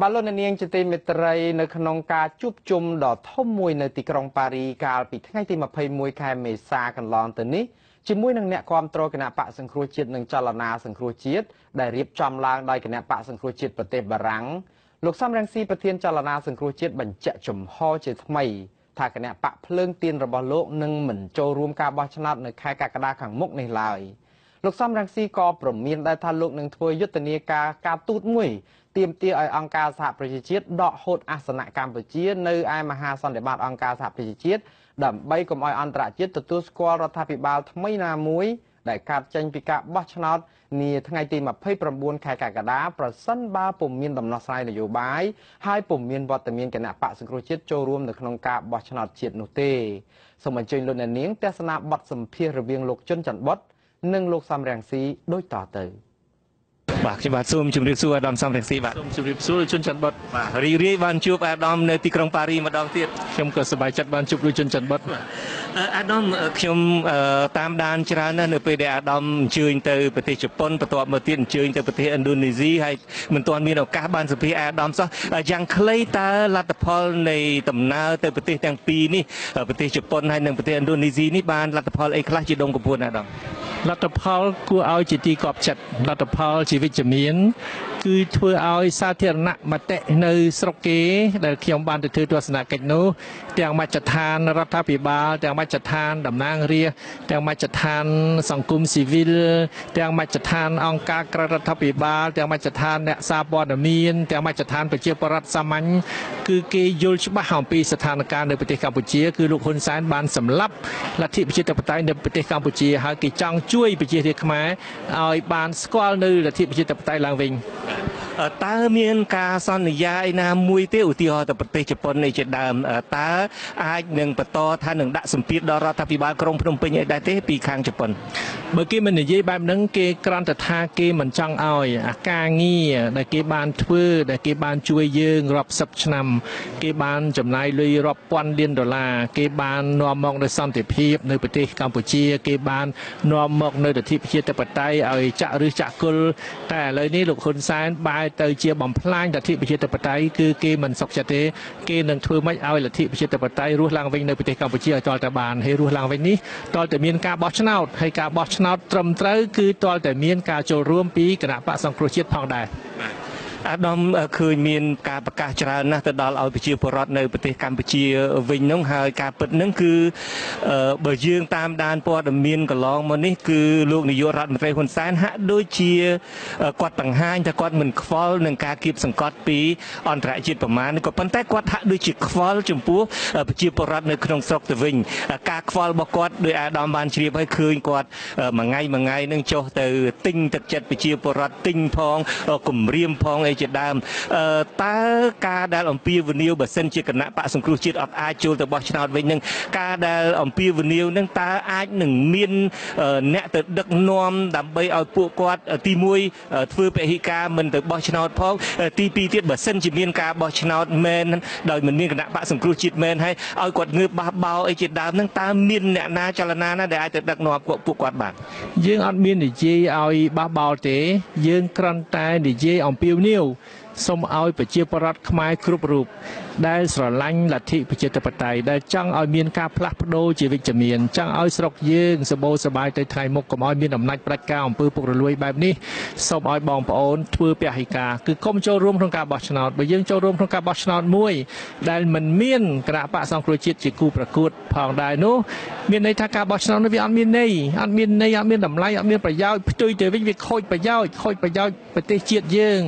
បាទលោកអ្នកនាងជាទីមេត្រីនៅក្នុងការជួបជុំដ៏ធំមួយនៅទីក្រុងប៉ារីកាលពីថ្ងៃទី21ខែមេសាកន្លងទៅនេះជាមួយនឹងអ្នកគាំទ្រគណៈបកសង្គ្រោះជាតិនិងចលនាសង្គ្រោះជាតិដែលរៀបចំឡើងដោយគណៈបកសង្គ្រោះជាតិប្រទេសបារាំងលោកសំរងស៊ីប្រធានចលនាសង្គ្រោះជាតិបញ្ជាក់ចំហជាថ្មីថាគណៈបកភ្លើងទៀនរបស់លោកនឹងមិនចូលរួមការបោះឆ្នោតនៅខែកក្កដាខាងមុខនេះឡើយលោកសំរងស៊ីក៏ប្រមានដែរថាលោកនឹងធ្វើយុទ្ធនាការការទូតមួយ ទាមទារឲ្យអង្គការសហប្រជាជាតិដកហូតអាសនៈកម្ពុជានៅឯមហាសន្និបាតអង្គការសហប្រជាជាតិដើម្បីកុំឲ្យអន្តរជាតិទទួលស្គាល់រដ្ឋាភិបាលថ្មីណាមួយដែលកាត់ចេញពីការបោះឆ្នោតនាថ្ងៃទី29ខែកក្កដាប្រសិនបើពុំមានដំណោះស្រាយនយោបាយហើយពុំមានវត្តមានគណៈបកសង្គ្រោះជាតិចូលរួមនៅក្នុងការបោះឆ្នោតជាតិនោះទេសូមអញ្ជើញលោកអ្នកនាងទស្សនាបទសម្ភាសន៍រវាងលោកជុនច័ន្ទបុតនិងលោកសំរងស៊ីដូចតទៅ។ បាទខ្ញុំបាទសូមជម្រាបសួរអាដាមសំរងស៊ីបាទសូមជម្រាបសួរលោកជនច័ន្ទបុតបាទរីករាយបានជួបអាដាមនៅទីក្រុងប៉ារីម្ដងទៀតខ្ញុំក៏សប្បាយចិត្តបានជួបលោកជនច័ន្ទបុតអាដាមខ្ញុំតាមដានច្រើនណាស់នៅពេលដែលអាដាមអញ្ជើញទៅប្រទេសជប៉ុនបន្ទាប់មកទៀតអញ្ជើញទៅប្រទេសឥណ្ឌូនេស៊ីហើយមិនទាន់មានឱកាសបានសភាអាដាមសោះយ៉ាងខ្លីតើលទ្ធផលនៃដំណើរទៅប្រទេសទាំងពីរនេះប្រទេសជប៉ុនហើយនិងប្រទេសឥណ្ឌូនេស៊ីនេះបានលទ្ធផលអីខ្លះជាដុំកំពួនអាដាម លទ្ធផលគួរឲ្យជាទីគាប់ចិត្តលទ្ធផលជាវិជ្ជមាន គឺធ្វើឲ្យសាធារណមតិនៅស្រុកគេ ដែលខ្ញុំបានទៅធ្វើទស្សនកិច្ចនោះទាំងមជ្ឈដ្ឋានរដ្ឋាភិបាលទាំងមជ្ឈដ្ឋានតំណាងរាស្ត្រទាំងមជ្ឈដ្ឋាន សង្គមស៊ីវិលទាំងមជ្ឈដ្ឋានអង្គការក្រៅរដ្ឋាភិបាលទាំងមជ្ឈដ្ឋានអ្នកសារព័ត៌មានទាំងមជ្ឈដ្ឋានប្រជាពលរដ្ឋសាមញ្ញគឺគេយល់ច្បាស់អំពីស្ថានភាពនៅប្រទេសកម្ពុជាគឺលោកហ៊ុនសែនបានសម្លាប់លទ្ធិប្រជាធិបតេយ្យនៅប្រទេសកម្ពុជាហើយគេចង់ជួយប្រជារាស្ត្រខ្មែរឲ្យបានស្គាល់នៅលទ្ធិប្រជាធិបតេយ្យឡើងវិញតើមានការសន្យាឯណាមួយទេឧទាហរណ៍ទៅប្រទេសជប៉ុននេះជាដើមតើអាចនឹងបន្តថានឹងដាក់សម្ពាធដល់រដ្ឋាភិបាលក្រុងភ្នំពេញឲ្យដែរទេពីខាងជប៉ុនបើគេមិននិយាយបែបហ្នឹងគេគ្រាន់តែថាគេមិនចង់ឲ្យអាការងារដែលគេបានធ្វើដែលគេបានជួយយើងរាប់សិបឆ្នាំ គេបានចំណាយលុយរាប់ពាន់លានដុល្លារគេបាននាំមកនូវសន្តិភាពនៅប្រទេសកម្ពុជា គេបាននាំមកនូវលទ្ធិប្រជាធិបតេយ្យឲ្យចាក់ឬចាក់គុលតែឥឡូវនេះលោកហ៊ុនសែនបែរទៅជាបំផ្លាញលទ្ធិប្រជាធិបតេយ្យគឺគេមិនសុខចិត្តទេគេនឹងធ្វើម៉េចឲ្យលទ្ធិប្រជាធិបតេយ្យរស់ឡើងវិញនៅប្រទេសកម្ពុជាឲ្យតលតែបានហើយរស់ឡើងវិញនេះតលតែមានការបោះឆ្នោតហើយការបោះឆ្នោតត្រឹមត្រូវគឺតលតែមានការចូលរួមពីគណៈបកសង្គ្រោះជាតិផងដែរបាទ អាដាមឃើញមានការប្រកាសច្រើនណាស់ទៅដល់ឲ្យប្រជាពលរដ្ឋនៅប្រទេសកម្ពុជាវិញនោះហើយការពិតនឹងគឺបើយើងតាមដានព័ត៌មានកន្លងមកនេះគឺលោកនាយករដ្ឋមន្ត្រីហ៊ុនសែនហាក់ដូចជាគាត់បង្ហាញថាគាត់មិនខ្វល់នឹងការគៀបសង្កត់ពីអន្តរជាតិប្រមាណក៏ប៉ុន្តែគាត់ហាក់ដូចជាខ្វល់ចំពោះប្រជាពលរដ្ឋនៅក្នុងស្រុកទៅវិញការខ្វល់របស់គាត់ដោយអាដាមបានជ្រាបឲ្យឃើញគាត់មួយថ្ងៃមួយថ្ងៃនឹងចុះទៅទិញទឹកចិត្តប្រជាពលរដ្ឋទិញផងគម្រាមផងអីជាដើមតើការដែលអំពាវនាវបើសិនជាគណៈបកសង្គ្រោះជាតិអត់អាចចូលទៅបោះឆ្នោតវិញនឹងការដែលអំពាវនាវនឹងតើអាចនឹងមានអ្នកទៅដឹកនាំដើម្បីឲ្យពួកគាត់ទី1ធ្វើពហិការមិនទៅបោះឆ្នោតផងទី2ទៀតបើសិនជាមានការបោះឆ្នោតមែនដោយមិនមានគណៈបកសង្គ្រោះជាតិមែនហើយឲ្យគាត់ងើបបះបោអីជាដើមនឹងតើមានអ្នកណាចលនាណាដែលអាចទៅដឹកនាំពួកគាត់បានយើងអត់មាននិយាយឲ្យបះបោទេ យើងគ្រាន់តែនិយាយអំពាវនាវសូមឲ្យប្រជាពលរដ្ឋខ្មែរគ្រប់រូប ដែលស្រឡាញ់លទ្ធិប្រជាធិបតេយ្យដែលចង់ឲ្យមានការផ្លាស់ប្ដូរជាវិជ្ជមានចង់ឲ្យស្រុកយើងសម្បូរសប្បាយទៅថ្ងៃមុខកុំឲ្យមានអំណាចប្រជាការអំពើពុករលួយបែបនេះសូមឲ្យបងប្អូនធ្វើពហិការគឺកុំចូលរួមក្នុងការបោះឆ្នោតបើយើងចូលរួមក្នុងការបោះឆ្នោតមួយ ដែលមិនមានគណៈបកសង្គ្រោះជាតិជាគូប្រកួតផងដែរនោះមានន័យថាការបោះឆ្នោតនេះវាអត់មានន័យអត់មានន័យអត់មានតម្លៃអត់មានប្រយោជន៍ផ្ទុយទៅវិញវាខូចប្រយោជន៍ខូចប្រយោជន៍ប្រទេសជាតិយើង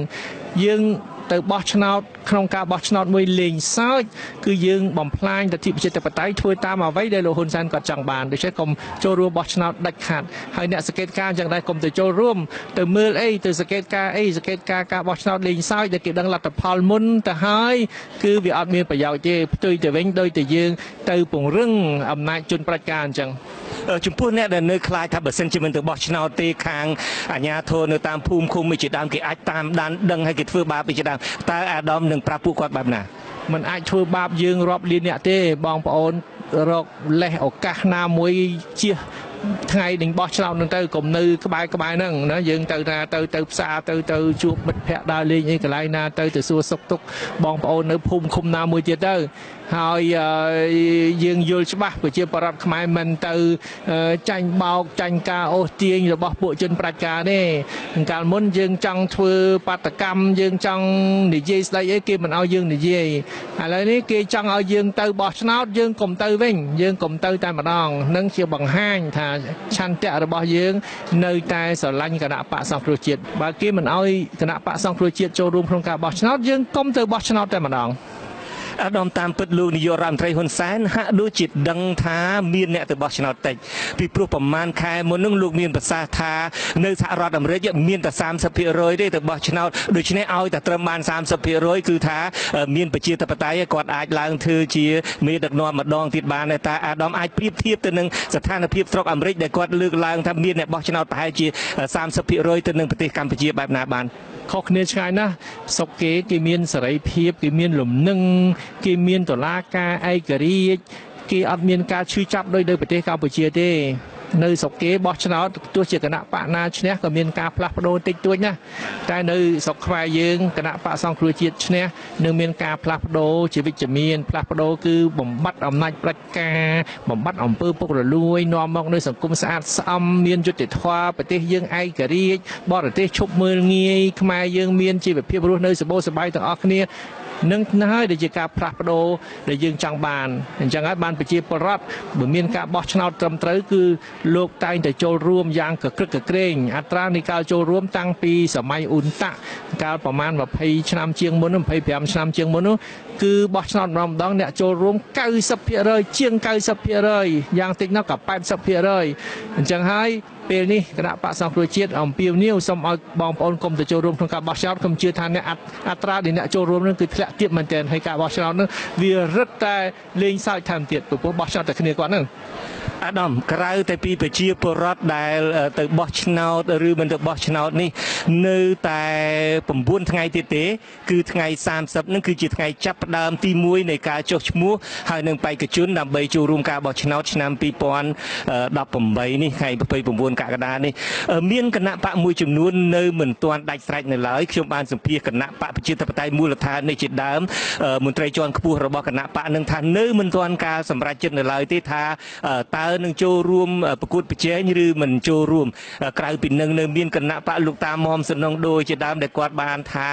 យើង ទៅបោះឆ្នោតក្នុងការបោះឆ្នោតមួយលេងសើចគឺយើងបំផ្លាញលទ្ធិប្រជាធិបតេយ្យធ្វើតាមអ្វីដែលលោកហ៊ុនសែនគាត់ចង់បានដូច្នេះកុំចូលរួមបោះឆ្នោតដាច់ខាតហើយអ្នកសង្កេតការណ៍យ៉ាងដែរកុំទៅចូលរួមទៅមើលអីទៅសង្កេតការអីសង្កេតការការបោះឆ្នោតលេងសើចដែលគេដឹងលទ្ធផលមុនទៅហើយគឺវាអត់មានប្រយោជន៍ទេផ្ទុយទៅវិញដោយតែយើង ទៅពង្រឹងអំណាចជនប្រជាការអញ្ចឹង ចំពោះអ្នកដែលនៅខ្លាចថាបើសិនជាមិនទៅបោះឆ្នោតទេខាងអាជ្ញាធរនៅតាមភូមិឃុំជាដើមគេអាចតាមដានដឹងហើយគេធ្វើបាបជាដើមតើអាដាមនឹងប្រាប់ពួកគាត់បែបណាมันអាចធ្វើបាបយើងរាប់លានអ្នកទេបងប្អូនរកលេសឱកាសណាមួយជៀស ថ្ងៃនឹងបោះឆ្នោតនឹងទៅកុំនៅក្បែរក្បែរហ្នឹងណាយើងទៅណាទៅទៅផ្សារទៅទៅជួបមិត្តភ័ក្តិដើរលេងអីកន្លែងណាទៅទៅសួរសុខទុក្ខបងប្អូននៅភូមិឃុំណាមួយទៀតទៅហើយយើងយល់ច្បាស់ប្រជាប្រដ្ឋខ្មែរមិនទៅចាញ់បោកចាញ់ការអូសទាញរបស់ពួកជនប្រជាការទេកាលមុនយើងចង់ធ្វើបាតកម្មយើងចង់និយាយស្ដីអីគេមិនឲ្យយើងនិយាយឥឡូវនេះគេចង់ឲ្យយើងទៅបោះឆ្នោតយើងកុំទៅវិញយើងកុំទៅតែម្ដងនឹងជាបង្ហាញថាឆន្ទៈរបស់យើង នៅតែស្រឡាញ់គណៈបកសង្គ្រោះជាតិបើគេមិនឲ្យគណៈបកសង្គ្រោះជាតិចូលរួមក្នុងការបោះឆ្នោតយើងកុំទៅបោះឆ្នោតតែម្ដង អាដាមតាមពិតលោកនាយករដ្ឋមន្ត្រីហ៊ុនសែនហាក់ដូចជាដឹងថាមានអ្នកទៅបោះឆ្នោតតិចពីព្រោះប្រមាណខែមុននឹងលោកមានប្រសាសន៍ថានៅសហរដ្ឋអាមេរិកមានតែ30%ទេទៅបោះឆ្នោតដូច្នេះឲ្យតែត្រឹមបាន30%គឺថាមានប្រជាធិបតេយ្យគាត់អាចឡើងធ្វើជាមេដឹកនាំម្ដងទៀតបានតែអាដាមអាចប្រៀបធៀបទៅនឹងស្ថានភាពស្រុកអាមេរិកដែលគាត់លើកឡើងថាមានអ្នកបោះឆ្នោតប្រហែលជា30%ទៅនឹងប្រទេសកម្ពុជាបែបណាបានខុសគ្នាឆ្ងាយណាស់ស្រុកគេគេមានសេរីភាពគេមានលំនឹងគេមានតឡាការឯករាជ្យគេអត់មានការឈឺចាប់ដោយនៅប្រទេសកម្ពុជាទេនៅស្រុកគេបោះឆ្នោតទោះជាគណៈបកណាឈ្នះក៏មានការផ្លាស់ប្ដូរតិចតួចណាតែនៅស្រុកខ្មែរយើងគណៈបកសង្គ្រោះជាតិឈ្នះនឹងមានការផ្លាស់ប្ដូរជាវិជ្ជមានផ្លាស់ប្ដូរគឺបំបត្តិអំណាចផ្ដាច់ការបំបត្តិអំពើពុករលួយនាំមកនៅសង្គមស្អាតស្អំមានយុត្តិធម៌ប្រទេសយើងឯករាជ្យបរទេសឈប់មើលងាយខ្មែរយើងមានជីវភាពរស់នៅសម្បូរសប្បាយទាំងអស់គ្នា នឹងហើយដែលជាការផ្លាស់ប្ដូរដែលយើងចង់បានអញ្ចឹងហើយបានប្រជាពលរដ្ឋបើមានការបោះឆ្នោតត្រឹមត្រូវគឺលោកតែងតែចូលរួមយ៉ាងកក្រឹកកក្រែងអត្រានៃការចូលរួមតាំងពីសម័យអ៊ុនតាក់កាលប្រមាណ20ឆ្នាំជាងមុន25ឆ្នាំជាងមុននោះគឺបោះឆ្នោតម្ដងម្ដងអ្នកចូលរួម90%ជាង90%យ៉ាងតិចណាស់ក៏80%អញ្ចឹងហើយពេលនេះគណៈបកសង្គ្រោះជាតិអំពាវនាវសូមឲ្យបងប្អូនកុំទៅចូលរួមក្នុងការបោះឆ្នោតកុំជឿថាអ្នកអត្រាដែលអ្នកចូលរួមនឹងគឺធ្លាក់ទាបមែនទែនហើយការបោះឆ្នោតនឹងវារឹតតែលេងសើចថែមទៀតព្រោះបោះឆ្នោតតែគ្នាគាត់នឹង អាដាមក្រៅតែពីប្រជាពលរដ្ឋដែល ទៅបោះឆ្នោតឬមិនទៅបោះឆ្នោតនេះ នៅតែ9ថ្ងៃទៀតទេ គឺថ្ងៃ30នឹងគឺជាថ្ងៃចាប់ផ្ដើមទី1នៃការចុះឈ្មោះហើយនឹងបេក្ខជនដើម្បីចូលរួមការបោះឆ្នោតឆ្នាំ2018នេះថ្ងៃ29កក្កដានេះមានគណៈបកមួយចំនួននៅមិនទាន់ដាច់ស្រេចនៅឡើយខ្ញុំបានសម្ភាសគណៈបកប្រជាធិបតេយ្យមូលដ្ឋាននេះជាដើមមន្ត្រីជាន់ខ្ពស់របស់គណៈបកនឹងថានៅមិនទាន់ការសម្រេចចិត្តនៅឡើយទេថាតើនឹងចូលរួមប្រកួតប្រជែងឬមិនចូលរួម ក្រៅពីនឹងនៅមានគណៈបកលោកតាមុំសំណងដូចជាដើមដែលគាត់បានថា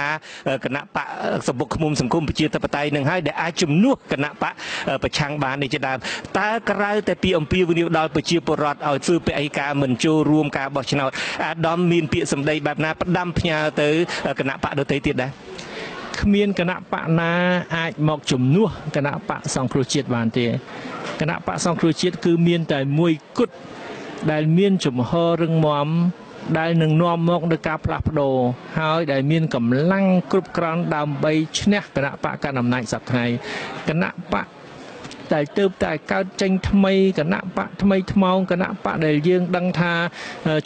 គណៈបកសម្បុកឃុំសង្គមប្រជាធិបតេយ្យនឹងហើយដែលអាចជំនួសគណៈបកប្រឆាំងបាននេះជាដើមតើក្រៅតែពីអំពាវនាវដល់ប្រជាពលរដ្ឋឲ្យធ្វើពាក្យការមិនចូលរួមការបោះឆ្នោតអាដាមមានពាក្យសម្ដីបែបណាផ្ដាំផ្ញើទៅគណៈបកដទៃទៀតដែរ គ្មានគណៈបកណាអាចមកជំនួសគណៈបកសង្គ្រោះជាតិបានទេគណៈបកសង្គ្រោះជាតិគឺមានតែមួយគត់ដែលមានចំហរឹងមាំដែលនឹងនាំមកនូវការផ្លាស់ប្ដូរហើយដែលមានកម្លាំងគ្រប់គ្រាន់ដើម្បីឈ្នះគណៈបកកណ្ដាលអំណាចសប្តាហ៍គណៈបកដែលទៅតែកើតចេញថ្មីគណៈបកថ្មីថ្មោងគណៈបកដែលយើងដឹងថា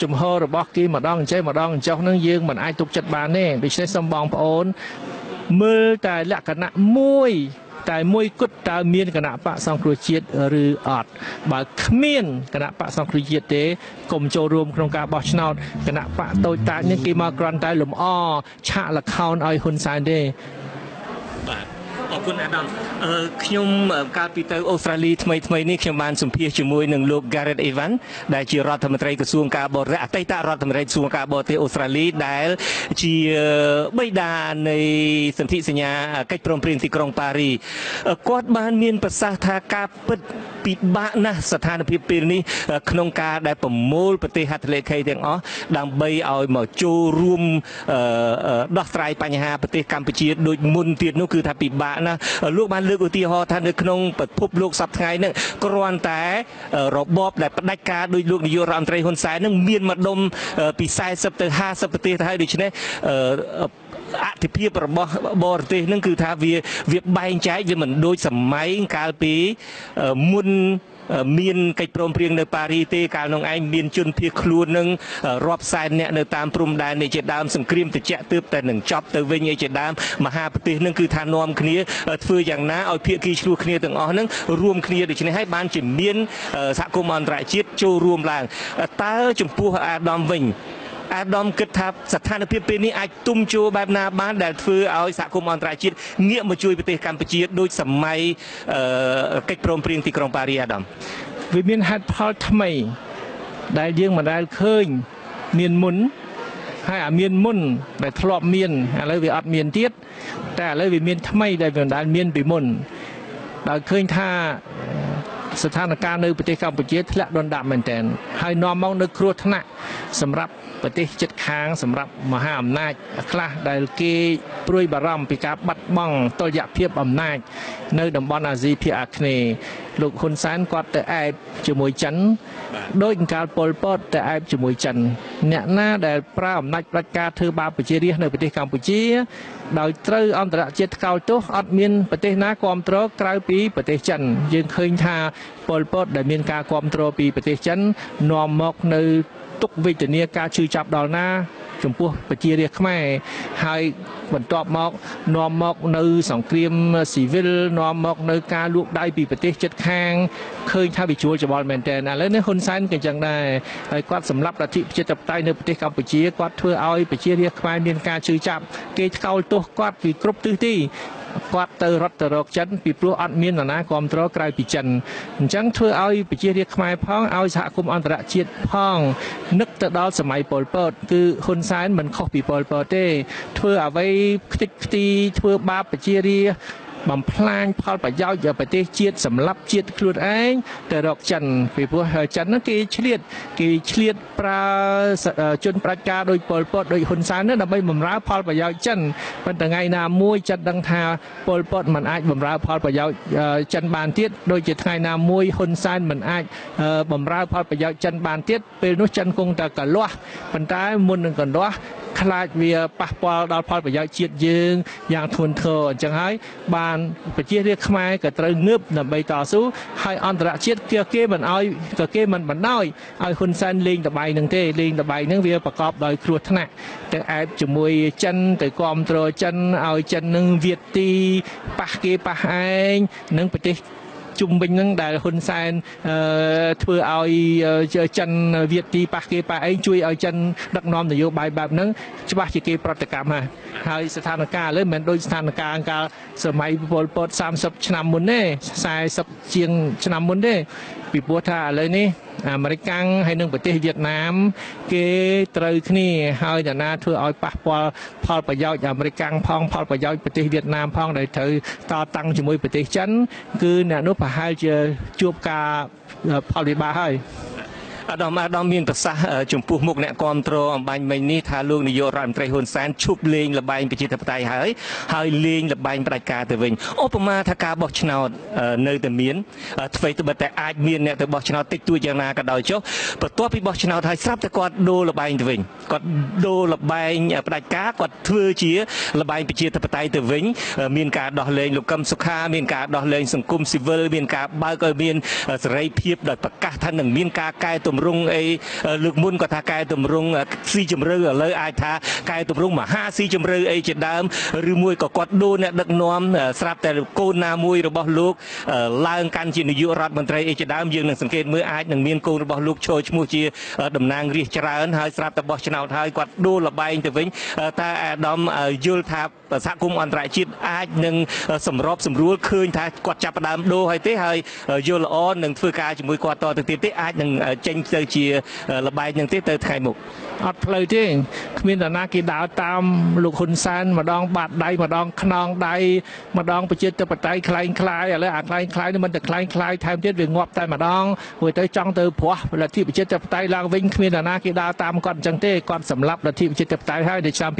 ជំហររបស់គេម្ដងអញ្ចេះម្ដងអញ្ចោះនឹងយើងមិនអាចទុកចិត្តបានទេដូច្នេះសូមបងប្អូន មើលតែលក្ខណៈមួយតែមួយគត់តើមានគណៈបកសង្គ្រោះជាតិឬអត់បើគ្មានគណៈបកសង្គ្រោះជាតិទេកុំចូលរួមក្នុងការបោះឆ្នោតគណៈបកតូចតាចនេះគេមកគ្រាន់តែលំអឆាកលខោនឲ្យហ៊ុនសែនទេ អរគុណអាដាមអឺខ្ញុំកាលពីទៅអូស្ត្រាលីថ្មីថ្មីនេះខ្ញុំបានសម្ភាសជាមួយនឹងលោក Gareth Evans ដែលជារដ្ឋមន្ត្រីក្រសួងការបរទេសអតីតរដ្ឋមន្ត្រីក្រសួងការបរទេសអូស្ត្រាលីដែល ជាបិតានៃសន្ធិសញ្ញាកិច្ចព្រមព្រៀងទីក្រុងប៉ារីគាត់បានមានប្រសាសន៍ថាការពិតពិបាកណាស់ស្ថានភាពពេលនេះក្នុងការដែលប្រមូលប្រទេសហត្ថលេខីទាំងអស់ដើម្បីឲ្យមកចូលរួមដោះស្រាយបញ្ហាប្រទេសកម្ពុជាដូចមុនទៀតនោះគឺថាពិបាកណាលោកបានលើកឧទាហរណ៍ថានៅក្នុងពិភពលោកសប្តាហ៍ថ្ងៃហ្នឹងគ្រាន់តែរបបដែលផ្ដាច់ការដោយលោកនាយករដ្ឋមន្ត្រីហ៊ុនសែនហ្នឹងមានម្ដុំពី40ទៅ50ប្រទេសទៅហើយដូច្នេះអធិភាពរបស់បរទេសនឹងគឺថាវាវាបែងចែកវាមិនដូចសម័យកាលពីមុន មានកិច្ចព្រមព្រៀងនៅប៉ារីទេកាលនោះឯងមានជនភៀសខ្លួននឹងរាប់សែនអ្នកនៅតាមព្រំដែននេះជាដើមសង្គ្រាមត្រជាក់ទើបតែនឹងចប់ទៅវិញឯជាដើមមហាប្រទេសនឹងគឺថានាំគ្នាធ្វើយ៉ាងណាឲ្យភាគីឆ្លោះគ្នាទាំងអស់នឹងរួមគ្នាដូច្នេះហើយបានជាមានសហគមន៍អន្តរជាតិចូលរួមឡើងតើចំពោះអាដាមវិញ អាដាមគិតថាស្ថានភាពពេលនេះអាចទុំជួបែបណាបានដែលធ្វើឲ្យសហគមន៍អន្តរជាតិងាកមកជួយប្រទេសកម្ពុជាដូចសម័យកិច្ចព្រមព្រៀងទីក្រុងប៉ារីអាដាមវាមានហេតុផលថ្មី ដែលយើងមិនដែលឃើញមានមុនហើយអាមានមុនដែលធ្លាប់មានឥឡូវវាអត់មានទៀតតែឥឡូវវាមានថ្មីដែលមិនដែលមានពីមុនដោយឃើញថាស្ថានភាពនៅប្រទេសកម្ពុជាធ្លាក់ដុនដាបមែនទែនហើយនាំមកនៅគ្រោះថ្នាក់សម្រាប់ ប្រទេសជិតខាងសម្រាប់មហាអំណាចខ្លះដែលគេព្រួយបារម្ភពីការបាត់បង់តុល្យភាពអំណាច នៅតំបន់អាស៊ីភាគអាគ្នេយ៍លោកហ៊ុនសែនគាត់ទៅអែបជាមួយចិនដោយកាលប៉ុលពតទៅអែបជាមួយចិន អ្នកណាដែលប្រើអំណាចផ្ដាច់ការធ្វើបាបប្រជារាស្ត្រនៅប្រទេសកម្ពុជាដោយត្រូវអន្តរជាតិថ្កោលទោសអត់មានប្រទេសណាគ្រប់គ្រងក្រៅពីប្រទេសចិន យើងឃើញថាប៉ុលពតដែលមានការគ្រប់គ្រងពីប្រទេសចិននាំមកនៅ ទុកវេទនាការជឿចាប់ដល់ណា ចំពោះប្រជារាស្ត្រខ្មែរហើយបន្ទាប់មកនាំមកនៅសង្គ្រាមស៊ីវិលនាំមកនៅការលួកដៃពីប្រទេសជិតខាងឃើញថាវាជួលច្បល់មែនតើឥឡូវនេះហ៊ុនសែនក៏អញ្ចឹងដែរហើយគាត់សម្លាប់លទ្ធិប្រជាធិបតេយ្យនៅប្រទេសកម្ពុជាគាត់ធ្វើឲ្យប្រជារាស្ត្រខ្មែរមានការជឿចាប់គេថ្កោលទោសគាត់ពីគ្រប់ទិសទី គាត់ទៅរត់ទៅរកចិនពីព្រោះអត់មាននរណាគ្រប់គ្រងក្រៅពីចិនអញ្ចឹងធ្វើឲ្យប្រជារាស្ត្រខ្មែរផងឲ្យសហគមន៍អន្តរជាតិផងនឹកទៅដល់សម័យប៉ុលពតគឺហ៊ុនសែនមិនខុសពីប៉ុលពតទេ ធ្វើអ្វីខ្ទេចខ្ទីធ្វើបាបប្រជារាស្ត្រ បំផ្លាញផលប្រយោជន៍ប្រទេសជាតិសម្រាប់ជាតិខ្លួនឯងទៅរកចិនពីព្រោះចិនហ្នឹងគេឆ្លៀតគេឆ្លៀតប្រើជនប្រាជ្ញាដោយពលពតដោយហ៊ុនសែនហ្នឹងដើម្បីបំរើផលប្រយោជន៍ចិនប៉ុន្តែថ្ងៃណាមួយចិនដឹងថាពលពតមិនអាចបំរើផលប្រយោជន៍ចិនបានទៀតដូចជាថ្ងៃណាមួយហ៊ុនសែនមិនអាចបំរើផលប្រយោជន៍ចិនបានទៀតពេលនោះចិនគង់តែកលាស់ប៉ុន្តែមុននឹងកលាស់ខ្លាចវាប៉ះពាល់ដល់ផលប្រយោជន៍ជាតិយើងយ៉ាងធ្ងន់ធ្ងរអញ្ចឹងហើយបានប្រជារាស្ត្រខ្មែរក៏ត្រូវងើបដើម្បីតស៊ូហើយអន្តរជាតិគេគេមិនអោយក៏គេមិនបណ្ដោយឲ្យហ៊ុនសែនលេងតបៃនឹងទេលេងតបៃនឹងវាប្រកបដោយគ្រោះថ្នាក់ទៅអែបជាមួយចិនទៅគ្រប់គ្រងចិនឲ្យចិននឹងវាទីប៉ះគេប៉ះឯងនឹងប្រទេស ជុំវិញហ្នឹងដែលហ៊ុនសែនធ្វើឲ្យចិនវៀតទីប៉ះគេប៉ះអីជួយឲ្យចិនដឹកនាំនយោបាយបែបហ្នឹងច្បាស់ជាគេប្រតិកម្មហើយហើយស្ថានភាពឥឡូវមិនមែនដូចស្ថានភាពកាលសម័យពលពត30ឆ្នាំមុនទេ40ជាងឆ្នាំមុនទេពីព្រោះថាឥឡូវនេះអាមេរិកកាំងហើយនិងប្រទេសវៀតណាម គេត្រូវគ្នាហើយអ្នកណាធ្វើឲ្យប៉ះពាល់ផលប្រយោជន៍អាមេរិកកាំងផងផលប្រយោជន៍ប្រទេសវៀតណាមផងដែលត្រូវតតាំងជាមួយប្រទេសចិន គឺអ្នកនោះប្រហែលជាជួបការផលវិបាកហើយ អាដាមអាដាមមានប្រសាសន៍ចំពោះមុខអ្នកគ្រប់គ្រងអំបញ្ញមិញនេះថាលោកនាយករដ្ឋមន្ត្រីហ៊ុនសែនឈប់លេងលបែងប្រជាធិបតេយ្យហើយហើយលេងលបែងផ្ដាច់ការទៅវិញឧបមាថាការបោះឆ្នោតនៅតែមានអ្វីទៅបើតែអាចមានអ្នកទៅបោះឆ្នោតតិចតួចយ៉ាងណាក៏ដោយចុះបន្ទាប់ពីបោះឆ្នោតហើយស្រាប់តែគាត់ដូរលបែងទៅវិញគាត់ដូរលបែងផ្ដាច់ការគាត់ធ្វើជាលបែងប្រជាធិបតេយ្យទៅវិញ មានការដោះលែងលោកកឹមសុខាមានការដោះលែងសង្គមស៊ីវិលមានការបើកឲ្យមានសេរីភាពដោយប្រកាសថានឹងមានការកែតម្រង់អីលើកមុនគាត់ថាកែតម្រង់ស៊ីជម្រៅឥឡូវអាចថាកែតម្រង់មហាស៊ីជម្រៅអីជាដើមឬមួយក៏គាត់ដូរអ្នកដឹកនាំស្រាប់តែកូនណាមួយរបស់លោកឡើងកាន់ជានាយករដ្ឋមន្ត្រីអីជាដើមយើងនឹងសង្កេតមើលអាចនឹងមានកូនរបស់លោកឈរឈ្មោះជាតំណាងរាស្ត្រច្រើនហើយស្រាប់តែបោះឆ្នោតហើយគាត់ដូរលបែងទៅវិញតើអាដាមយល់ថាសហគមន៍អន្តរជាតិអាចនឹងសម្របសម្រួលឃើញថាគាត់ចាប់ផ្ដើមដូរហើយទេហើយយល់ល្អនឹងធ្វើការជាមួយគាត់តទៅទៀតទេអាចនឹងចេញទៅជាលបែងនឹងទេទៅថ្ងៃមុខអត់ផ្លូវទេគ្មាននរណាគេដើរតាមលោកហ៊ុនសែនម្ដងបាតដៃម្ដងខ្នងដៃម្ដងប្រជាធិបតេយ្យคล้ายคล้ายឥឡូវអាคล้ายคล้ายនេះមិនតែคล้ายคล้ายថែមទៀតវាងាប់តែម្ដងព្រោះទៅចង់ទៅព្រោះលទ្ធិប្រជាធិបតេយ្យឡើងវិញគ្មាននរណាគេដើរតាមគាត់អញ្ចឹងទេគាត់សម្លាប់លទ្ធិប្រជាធិបតេយ្យហើយនៅឆ្នាំ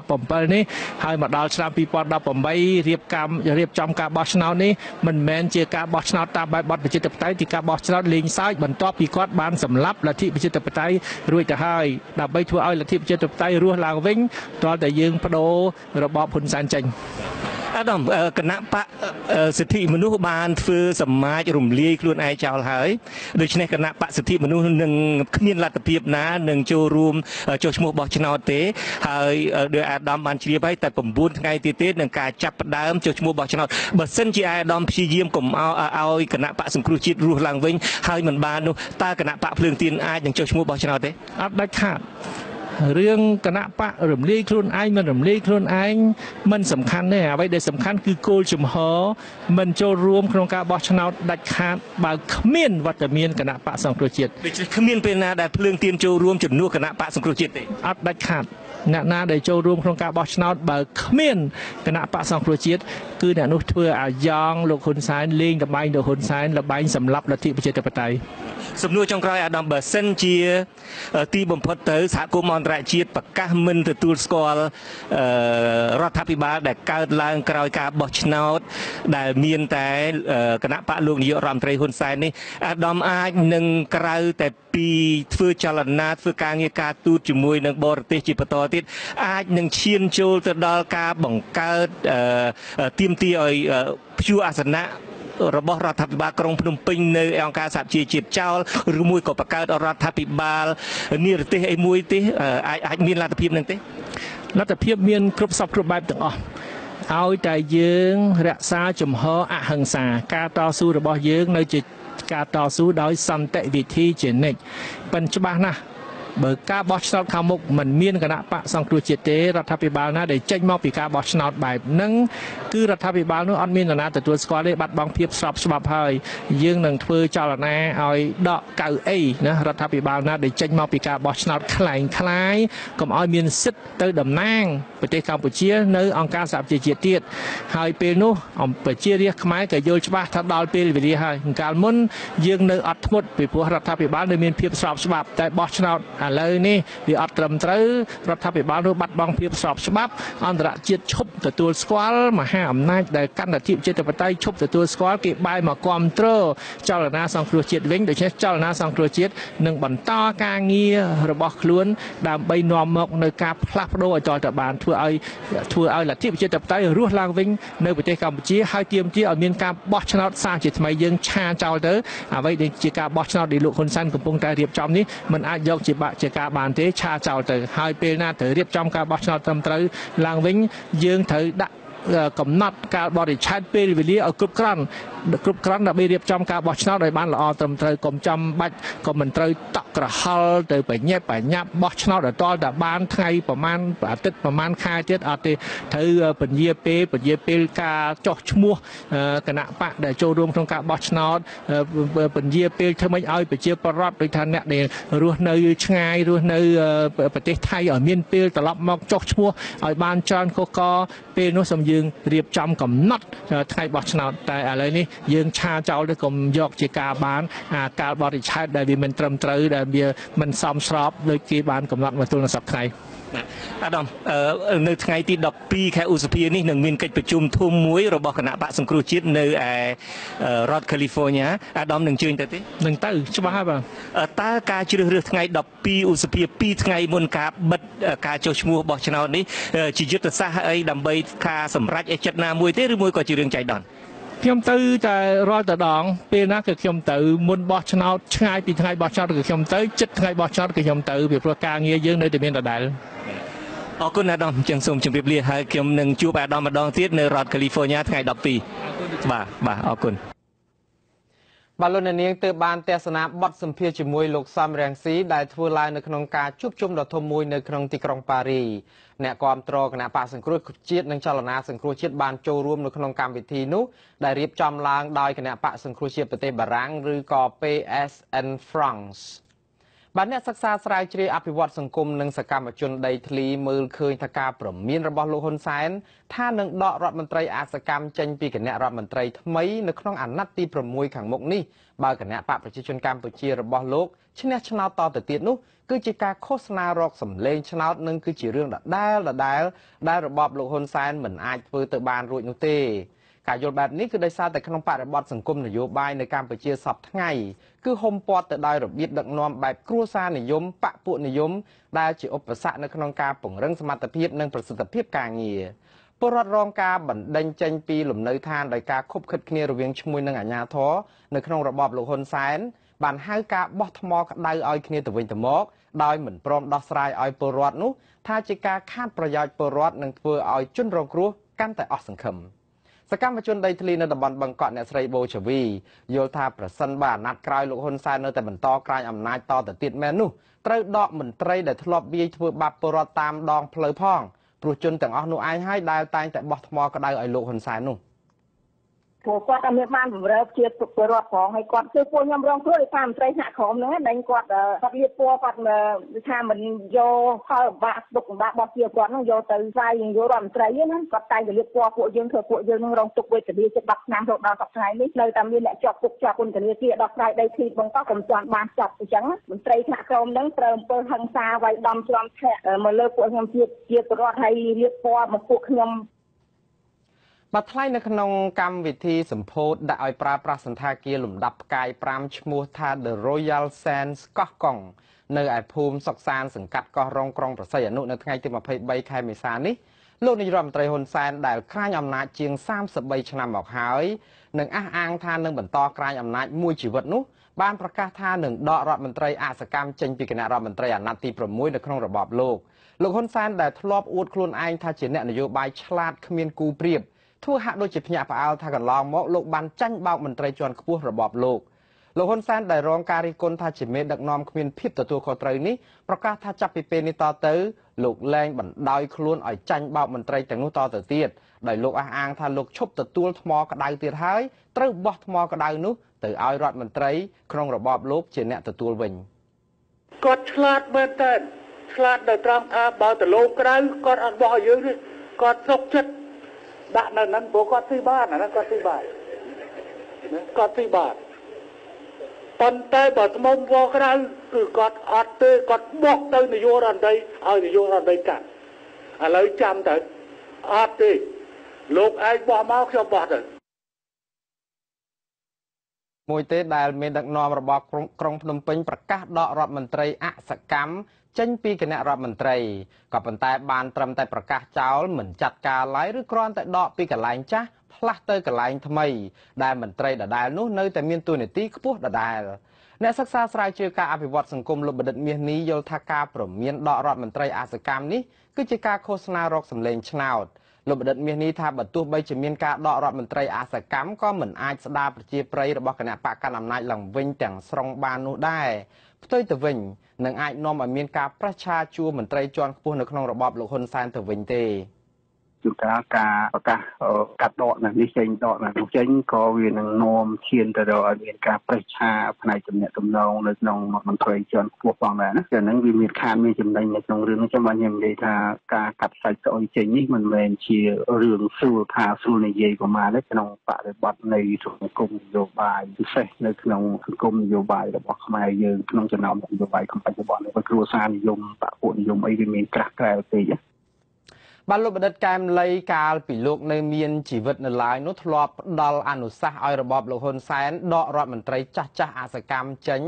2017នេះហើយមកដល់ឆ្នាំ2018រៀបកម្មរៀបចំការបោះឆ្នោតនេះមិនមែនជាការបោះឆ្នោតតាមបែបបទប្រជាធិបតេយ្យទីការបោះឆ្នោតលេងសើចបន្ទាប់ពីគាត់បានសម្ ្លាប់លទ្ធិប្រជាធិបតេយ្យរួចទៅហើយដើម្បីធ្វើឲ្យលទ្ធិប្រជាធិបតេយ្យរស់ឡើងវិញទាល់តែយើងបដូររបបហ៊ុនសែនចេញ អអាដាមអឺគណៈបកអឺសិទ្ធិមនុស្សបានធ្វើសមាជរំលាយខ្លួនឯងចោលហើយដូច្នេះគណៈបកសិទ្ធិមនុស្សនឹងគ្មានលទ្ធភាពណានឹងចូលរួមចុះឈ្មោះបោះឆ្នោតទេហើយដោយអាដាមបានជ្រាបហើយតែ9ថ្ងៃទៀតទេនឹងការចាប់ផ្ដើមចុះឈ្មោះបោះឆ្នោតបើសិនជាអាដាមព្យាយាមកុំឲ្យឲ្យគណៈបកសង្គ្រោះជាតិរស់ឡើងវិញហើយមិនបាននោះតើគណៈបកភ្លើងទៀនអាចនឹងចុះឈ្មោះបោះឆ្នោតទេអត់ដាច់ខាត រឿងគណៈបករំលាយខ្លួនឯងមិនរំលាយខ្លួនឯងមិនសំខាន់ទេអ្វីដែលសំខាន់គឺគោលជំហរមិនចូលរួមក្នុងការបោះឆ្នោតដាច់ខាតបើគ្មានវត្តមានគណៈបកសង្គ្រោះជាតិដូច្នេះគ្មានពេលណាដែលភ្លើងទៀនចូលរួមជំនួសគណៈបកសង្គ្រោះជាតិទេអត់ដាច់ខាត អ្នកណាដែលចូលរួមក្នុងការបោះឆ្នោតបើគ្មានគណៈបកសង្គ្រោះជាតិគឺអ្នកនោះធ្វើឲ្យយ៉ងលោកហ៊ុនសែនលេងលបែងលោកហ៊ុនសែនលបែងសម្លាប់លទ្ធិប្រជាធិបតេយ្យសំណួរចុងក្រោយអាដាមបើសិនជា ទីបំផុតទៅសហគមន៍អន្តរជាតិប្រកាសមិនទទួលស្គាល់រដ្ឋាភិបាលដែលកើតឡើងក្រោយការបោះឆ្នោត ដែលមានតែគណៈបកលោកនាយករដ្ឋមន្ត្រីហ៊ុនសែននេះអាដាមអាចនឹងក្រៅតែ ពីធ្វើចលនាធ្វើការងារការទូតជាមួយនឹងបរទេសជាបន្តទៀតអាចនឹងឈានចូលទៅដល់ការបង្កើតទៀមទីឲ្យព្យួរអាសនៈរបស់រដ្ឋាភិបាលក្រុងភ្នំពេញនៅអង្គការសហជីវជាតិចោលឬមួយក៏បង្កើតរដ្ឋាភិបាលនិរទេសអីមួយទេអាចអាចមានលទ្ធភាពនឹងទេលទ្ធភាពមានគ្រប់សពគ្រប់បែបទាំងអស់ឲ្យតែយើងរក្សាជំហរអហិង្សា ការតស៊ូរបស់យើងនៅជា ការតស៊ូដោយសន្តិវិធីជានិច្ចប៉ិនច្បាស់ណាស់បើការបោះឆ្នោតខាងមុខមិនមានគណៈបកសង្គ្រោះជាតិទេរដ្ឋាភិបាលណាដែលចេញមកពីការបោះឆ្នោតបែបហ្នឹងគឺរដ្ឋាភិបាលនោះអត់មាននរណាទទួលស្គាល់ទេបាត់បង់ភាពស្របច្បាប់ហើយយើងនឹងធ្វើចលនាឲ្យដកកៅអីណារដ្ឋាភិបាលណាដែលចេញមកពីការបោះឆ្នោតคล้ายคล้าយកុំឲ្យមានសិទ្ធទៅតំណាង ប្រទេសកម្ពុជានៅអង្គការសហប្រជាជាតិទៀតហើយពេលនោះអង្គប្រជារាស្ត្រខ្មែរក៏យល់ច្បាស់ថាដល់ពេលវេលាហើយកាលមុនយើងនៅអត់ធ្មត់ពីព្រោះរដ្ឋាភិបាលនៅមានភាពស្របច្បាប់តែបោះឆ្នោតឥឡូវនេះវាអត់ត្រឹមត្រូវរដ្ឋាភិបាលនោះបាត់បង់ភាពស្របច្បាប់អន្តរជាតិឈប់ទទួលស្គាល់មហាអំណាចដែលកាន់តែជាជាតិបតេយ្យឈប់ទទួលស្គាល់គេបែរមកគ្រប់គ្រងចលនាសង្គ្រោះជាតិវិញដូច្នេះចលនាសង្គ្រោះជាតិនឹងបន្តការងាររបស់ខ្លួន ដើម្បីនាំមកនៅការផ្លាស់ប្ដូរឲ្យតទៅបានធ្វើឲ្យធ្វើឲ្យលទ្ធិប្រជាធិបតេយ្យរស់ឡើងវិញនៅប្រទេសកម្ពុជាហើយទាមទារឲ្យមានការបោះឆ្នោតសារជាថ្មីយើងឆាចោលទៅអ្វីដែលជាការបោះឆ្នោតដែលលោកហ៊ុនសែនកំពុងតែរៀបចំនេះมันអាចយកជាបាក់ជាការបានទេឆាចោលទៅហើយពេលណាត្រូវរៀបចំការបោះឆ្នោតត្រឹមត្រូវឡើងវិញយើងត្រូវដាក់ កំណត់ការបរិច្ឆេទពេលវេលាឲ្យគ្រប់គ្រាន់គ្រប់គ្រាន់ដើម្បីរៀបចំការបោះឆ្នោតឲ្យបានល្អត្រឹមត្រូវកុំចាំបាច់ក៏មិនត្រូវតក់ក្រហល់ទៅបញ្ញាប់បញ្ញាប់បោះឆ្នោតដល់តតែបានថ្ងៃប្រហែលអាទិត្យប្រហែលខែទៀតអត់ទេត្រូវពញាពេលពញាពេលការចោះឈ្មោះគណៈបកដែលចូលរួមក្នុងការបោះឆ្នោតពញាពេលធ្វើម៉េចឲ្យប្រជាពលរដ្ឋដូចថាអ្នកដែលរស់នៅឆ្ងាយរស់នៅប្រទេសថៃឲ្យមានពេលត្រឡប់មកចោះឈ្មោះឲ្យបានច្រើនកកពេលនោះសូមយើងរៀបចំកំណត់ថ្ងៃបោះឆ្នោតតែឥឡូវនេះយើងឆាចោលទៅកុំយកជាការបានអាការបរិច្ឆេទដែលវាមិនត្រឹមត្រូវដែលវាមិនសមស្របដោយគេបានកំណត់មកទល់នឹងសប្តាហ៍ថ្ងៃ អាដាមនៅថ្ងៃទី12ខែឧសភានេះនឹងមានកិច្ចប្រជុំធំមួយរបស់គណៈបកសង្គ្រោះជាតិនៅឯរដ្ឋ California អាដាមនឹងជើញទៅទេនឹងទៅច្បាស់ហើយបាទតើការជ្រើសរើសថ្ងៃ12ឧសភា2ថ្ងៃមុនការបិទការចុះឈ្មោះបោះឆ្នោតនេះជាយុទ្ធសាស្ត្រអីដើម្បីការសម្រេចឯចិត្តណាមួយទេឬមួយក៏ជារឿងចៃដន្យ ខ្ញុំទៅតែរាល់តដង ពេលណាគឺខ្ញុំទៅមុនបោះឆ្នោតឆ្ងាយពីថ្ងៃបោះឆ្នោតគឺខ្ញុំទៅចិត្តថ្ងៃបោះឆ្នោតគឺខ្ញុំទៅពីព្រោះការងារយើងនៅតែមានដដែលអរគុណអាដាមចឹងសូមជម្រាបលាហើយខ្ញុំនឹងជួបអាដាមម្ដងទៀតនៅរដ្ឋ California ថ្ងៃ12បាទបាទអរគុណ បាទលោកនាងទើបបានទស្សនាបទសម្ភាសជាមួយលោកសំរងស៊ីដែលធ្វើឡើងនៅក្នុងការជួបជុំដ៏ធំមួយនៅក្នុងទីក្រុងប៉ារីអ្នកគាំទ្រគណៈបកសង្គ្រោះជាតិនិងចលនាសង្គ្រោះជាតិបានចូលរួមនៅក្នុងកម្មវិធីនោះដែលរៀបចំឡើងដោយគណៈបកសង្គ្រោះជាតិប្រទេសបារាំងឬក៏ PSN France បាទអ្នកសិក្សាស្រាវជ្រាវអភិវឌ្ឍសង្គមនិងសកម្មជនដីធ្លីមើលឃើញថាការប្រមានរបស់លោកហ៊ុនសែនថានឹងដករដ្ឋមន្ត្រីអសកម្មចេញពីគណៈរដ្ឋមន្ត្រីថ្មីនៅក្នុងអាណត្តិទី6ខាងមុខនេះបើគណៈបកប្រជាជនកម្ពុជារបស់លោកឈ្នះឆ្នោតតទៅទៀតនោះគឺជាការឃោសនារកសម្លេងឆ្នោតនិងគឺជារឿងដដែលដដែលដែលរបបលោកហ៊ុនសែនមិនអាចធ្វើទៅបានរួចនោះទេ ការយល់បែបនេះគឺដោយសារតែក្នុងបរិបទសង្គមនយោបាយនៅកម្ពុជាសពថ្ងៃគឺហុំព័ទ្ធទៅដោយរបៀបដឹកនាំបែបគ្រួសារនិយមបពពួកនិយមដែលជាឧបសគ្គនៅក្នុងការពង្រឹងសមត្ថភាពនិងប្រសិទ្ធភាពការងារពលរដ្ឋរងការបណ្ដេញចេញពីលំនៅឋានដោយការខុបខិតគ្នារវាងឈ្មួញនិងអាជ្ញាធរនៅក្នុងរបបលោកហ៊ុនសែនបានហៅការបោះថ្មក្តៅឲ្យគ្នាទៅវិញទៅមកដោយមិនព្រមដោះស្រាយឲ្យពលរដ្ឋនោះថាជាការខាតប្រយោជន៍ពលរដ្ឋនិងធ្វើឲ្យជនរងគ្រោះកាន់តែអស់សង្ឃឹម សកម្មជនដីធ្លីនៅតំបន់បឹងកក់អ្នកស្រីបូជវីយល់ថាប្រសិនបើអាណត្តិក្រោយលោកហ៊ុនសែននៅតែបន្តក្រាញអំណាចតទៅទៀតមែននោះត្រូវដកមន្ត្រីដែលធ្លាប់វាយធ្វើបាបពលរដ្ឋតាមដងផ្លូវផងព្រោះជនទាំងអស់នោះឯងហើយដែលតែងតែបោះថ្មក្តៅឲ្យលោកហ៊ុនសែននោះ ព្រោះគាត់អត់មានបានបម្រើជាពលរដ្ឋផងហើយគាត់គឺពួកខ្ញុំរងគ្រោះដោយសារមន្ត្រីថ្នាក់ក្រោមហ្នឹងដែរគាត់គាត់លៀបពណ៌គាត់ថាមិនយកផលបាក់ទុកបាក់របស់ជាគាត់ហ្នឹងយកទៅស្វែងយករដ្ឋមន្ត្រីហ្នឹងគាត់តែងតែលៀបពណ៌ពួកយើងធ្វើពួកយើងហ្នឹងរងទុកវេទនាជិត10ឆ្នាំរហូតដល់សប្តាហ៍នេះនៅតែមានអ្នកជាប់គុកជាប់ពន្ធនាគារដោះស្រាយដីធ្លីបងកោះកំចាន់បានចាប់អញ្ចឹងមន្ត្រីថ្នាក់ក្រោមហ្នឹងត្រូវអំពើហិង្សាវាយដំច្រំធាក់មកលើពួកខ្ញុំជាជាពលរដ្ឋហើយលៀបពណ៌មកពួកខ្ញុំ បាទថ្លែងនៅក្នុងកម្មវិធីសម្ពោធដាក់ឲ្យប្រើប្រាស់សន្តាគារលំដាប់ផ្កាយ5ឈ្មោះថា The Royal Sands កោះកុងនៅឯភូមិសុកសានសង្កាត់កោះរងក្រុងប្រស័យអនុនៅថ្ងៃទី23ខែមេសានេះលោកនាយរដ្ឋមន្ត្រីហ៊ុនសែនដែលក្រាញអំណាចជាង33ឆ្នាំមកហើយនឹងអះអាងថានឹងបន្តក្រាញអំណាចមួយជីវិតនោះបានប្រកាសថានឹងដករដ្ឋមន្ត្រីអសកម្មចេញពីគណៈរដ្ឋមន្ត្រីអាណត្តិទី6នៅក្នុងរបបលោកលោកហ៊ុនសែនដែលធ្លាប់អួតខ្លួនឯងថាជាអ្នកនយោបាយឆ្លាតគ្មានគូប្រៀប ធ្វើហាក់ដូចជាភ្ញាក់ផ្អើលថាកន្លងមកលោកបានចាញ់បោកមន្ត្រីជាន់ខ្ពស់របបលោកលោកហ៊ុនសែនដែលរងការរិះគន់ថាជាមេដឹកនាំគ្មានភាពទទួលខុសត្រូវនេះប្រកាសថាចាប់ពីពេលនេះតទៅលោកលែងបណ្ដោយខ្លួនឲ្យចាញ់បោកមន្ត្រីទាំងនោះតទៅទៀតដោយលោកអះអាងថាលោកឈប់ទទួលថ្មក្តៅទៀតហើយត្រូវបោះថ្មក្តៅនោះទៅឲ្យរដ្ឋមន្ត្រីក្នុងរបបលោកជាអ្នកទទួលវិញគាត់ឆ្លាតមែនតើឆ្លាតដល់ត្រង់ថាបើទៅលោកក្រៅគាត់អត់បោះឲ្យយើងទេគាត់សុកចិត្ត ដាក់នៅហ្នឹងព្រោះគាត់ទីបានអាហ្នឹងគាត់ទីបានគាត់ទីបានប៉ុន្តែបើថ្មវក្រៅគឺគាត់អត់ទេគាត់បោះទៅនយោបាយរ៉ាន់ដីឲ្យនយោបាយរ៉ាន់ដីកាត់ឥឡូវចាំទៅអត់ទេលោកឯងបោះមកខ្ញុំបោះទៅមួយទេដែលមានដឹកនាំរបស់ក្រុងភ្នំពេញប្រកាសដករដ្ឋមន្ត្រីអសកម្ម ចេញពីគណៈរដ្ឋមន្ត្រីក៏ប៉ុន្តែបានត្រឹមតែប្រកាសចោលមិនចាត់ការឡើយឬគ្រាន់តែដកពីកន្លែងចាស់ផ្លាស់ទៅកន្លែងថ្មី ដែលមន្ត្រីដដែលនោះនៅតែមានទួនាទីខ្ពស់ដដែលអ្នកសិក្សាស្រាវជ្រាវការអភិវឌ្ឍសង្គមលោកបណ្ឌិតមាសនេះយល់ថាការប្រមានដករដ្ឋមន្ត្រីអាសកម្មនេះគឺជាការឃោសនារកសម្លេងឆ្នោតលោកបណ្ឌិតមាសនេះថាបើទោះបីជាមានការដករដ្ឋមន្ត្រីអាសកម្មក៏មិនអាចស្ដារប្រជាប្រិយរបស់គណៈបកកណ្ដាលអំណាចឡើងវិញទាំងស្រុងបាននោះដែរ ផ្ទុយទៅវិញនឹងអាចនាំឲ្យមានការប្រឆាជួរមន្ត្រីជាន់ខ្ពស់នៅក្នុងរបបលោកហ៊ុនសែនទៅវិញទេ ជួនកាលការប្រកាសកាត់ដកនៅនេះចេញដកនៅនោះចេញក៏វានឹងនាំឈានទៅដល់ឲ្យមានការប្រេះឆាផ្នែកចំណេះតំណងនៅក្នុងមន្ត្រីជាន់ខ្ពស់ផងដែរណាចឹងហ្នឹងវាមានខានមានចំណេញនៅក្នុងរឿងនេះចាំបានខ្ញុំនិយាយថាការកាត់សាច់ស្អុយចេញនេះមិនមែនជារឿងស្រួលថាស្រួលនិយាយប្រមាណទេក្នុងបរិបទនៃសង្គមនយោបាយពិសេសនៅក្នុងសង្គមនយោបាយរបស់ខ្មែរយើងក្នុងចំណោមនយោបាយក្នុងបច្ចុប្បន្ននេះគ្រួសារនិយមបពុនិយមអីវាមានក្រាស់ក្រែលពេក បាទលោកបណ្ឌិតកែមលីកាលពីលោកនៅមានជីវិតនៅឡើយនោះធ្លាប់ផ្ដល់អនុសាសន៍ឲ្យរបបលោកហ៊ុនសែនដករដ្ឋមន្ត្រីចាស់ចាស់អសកម្មចេញ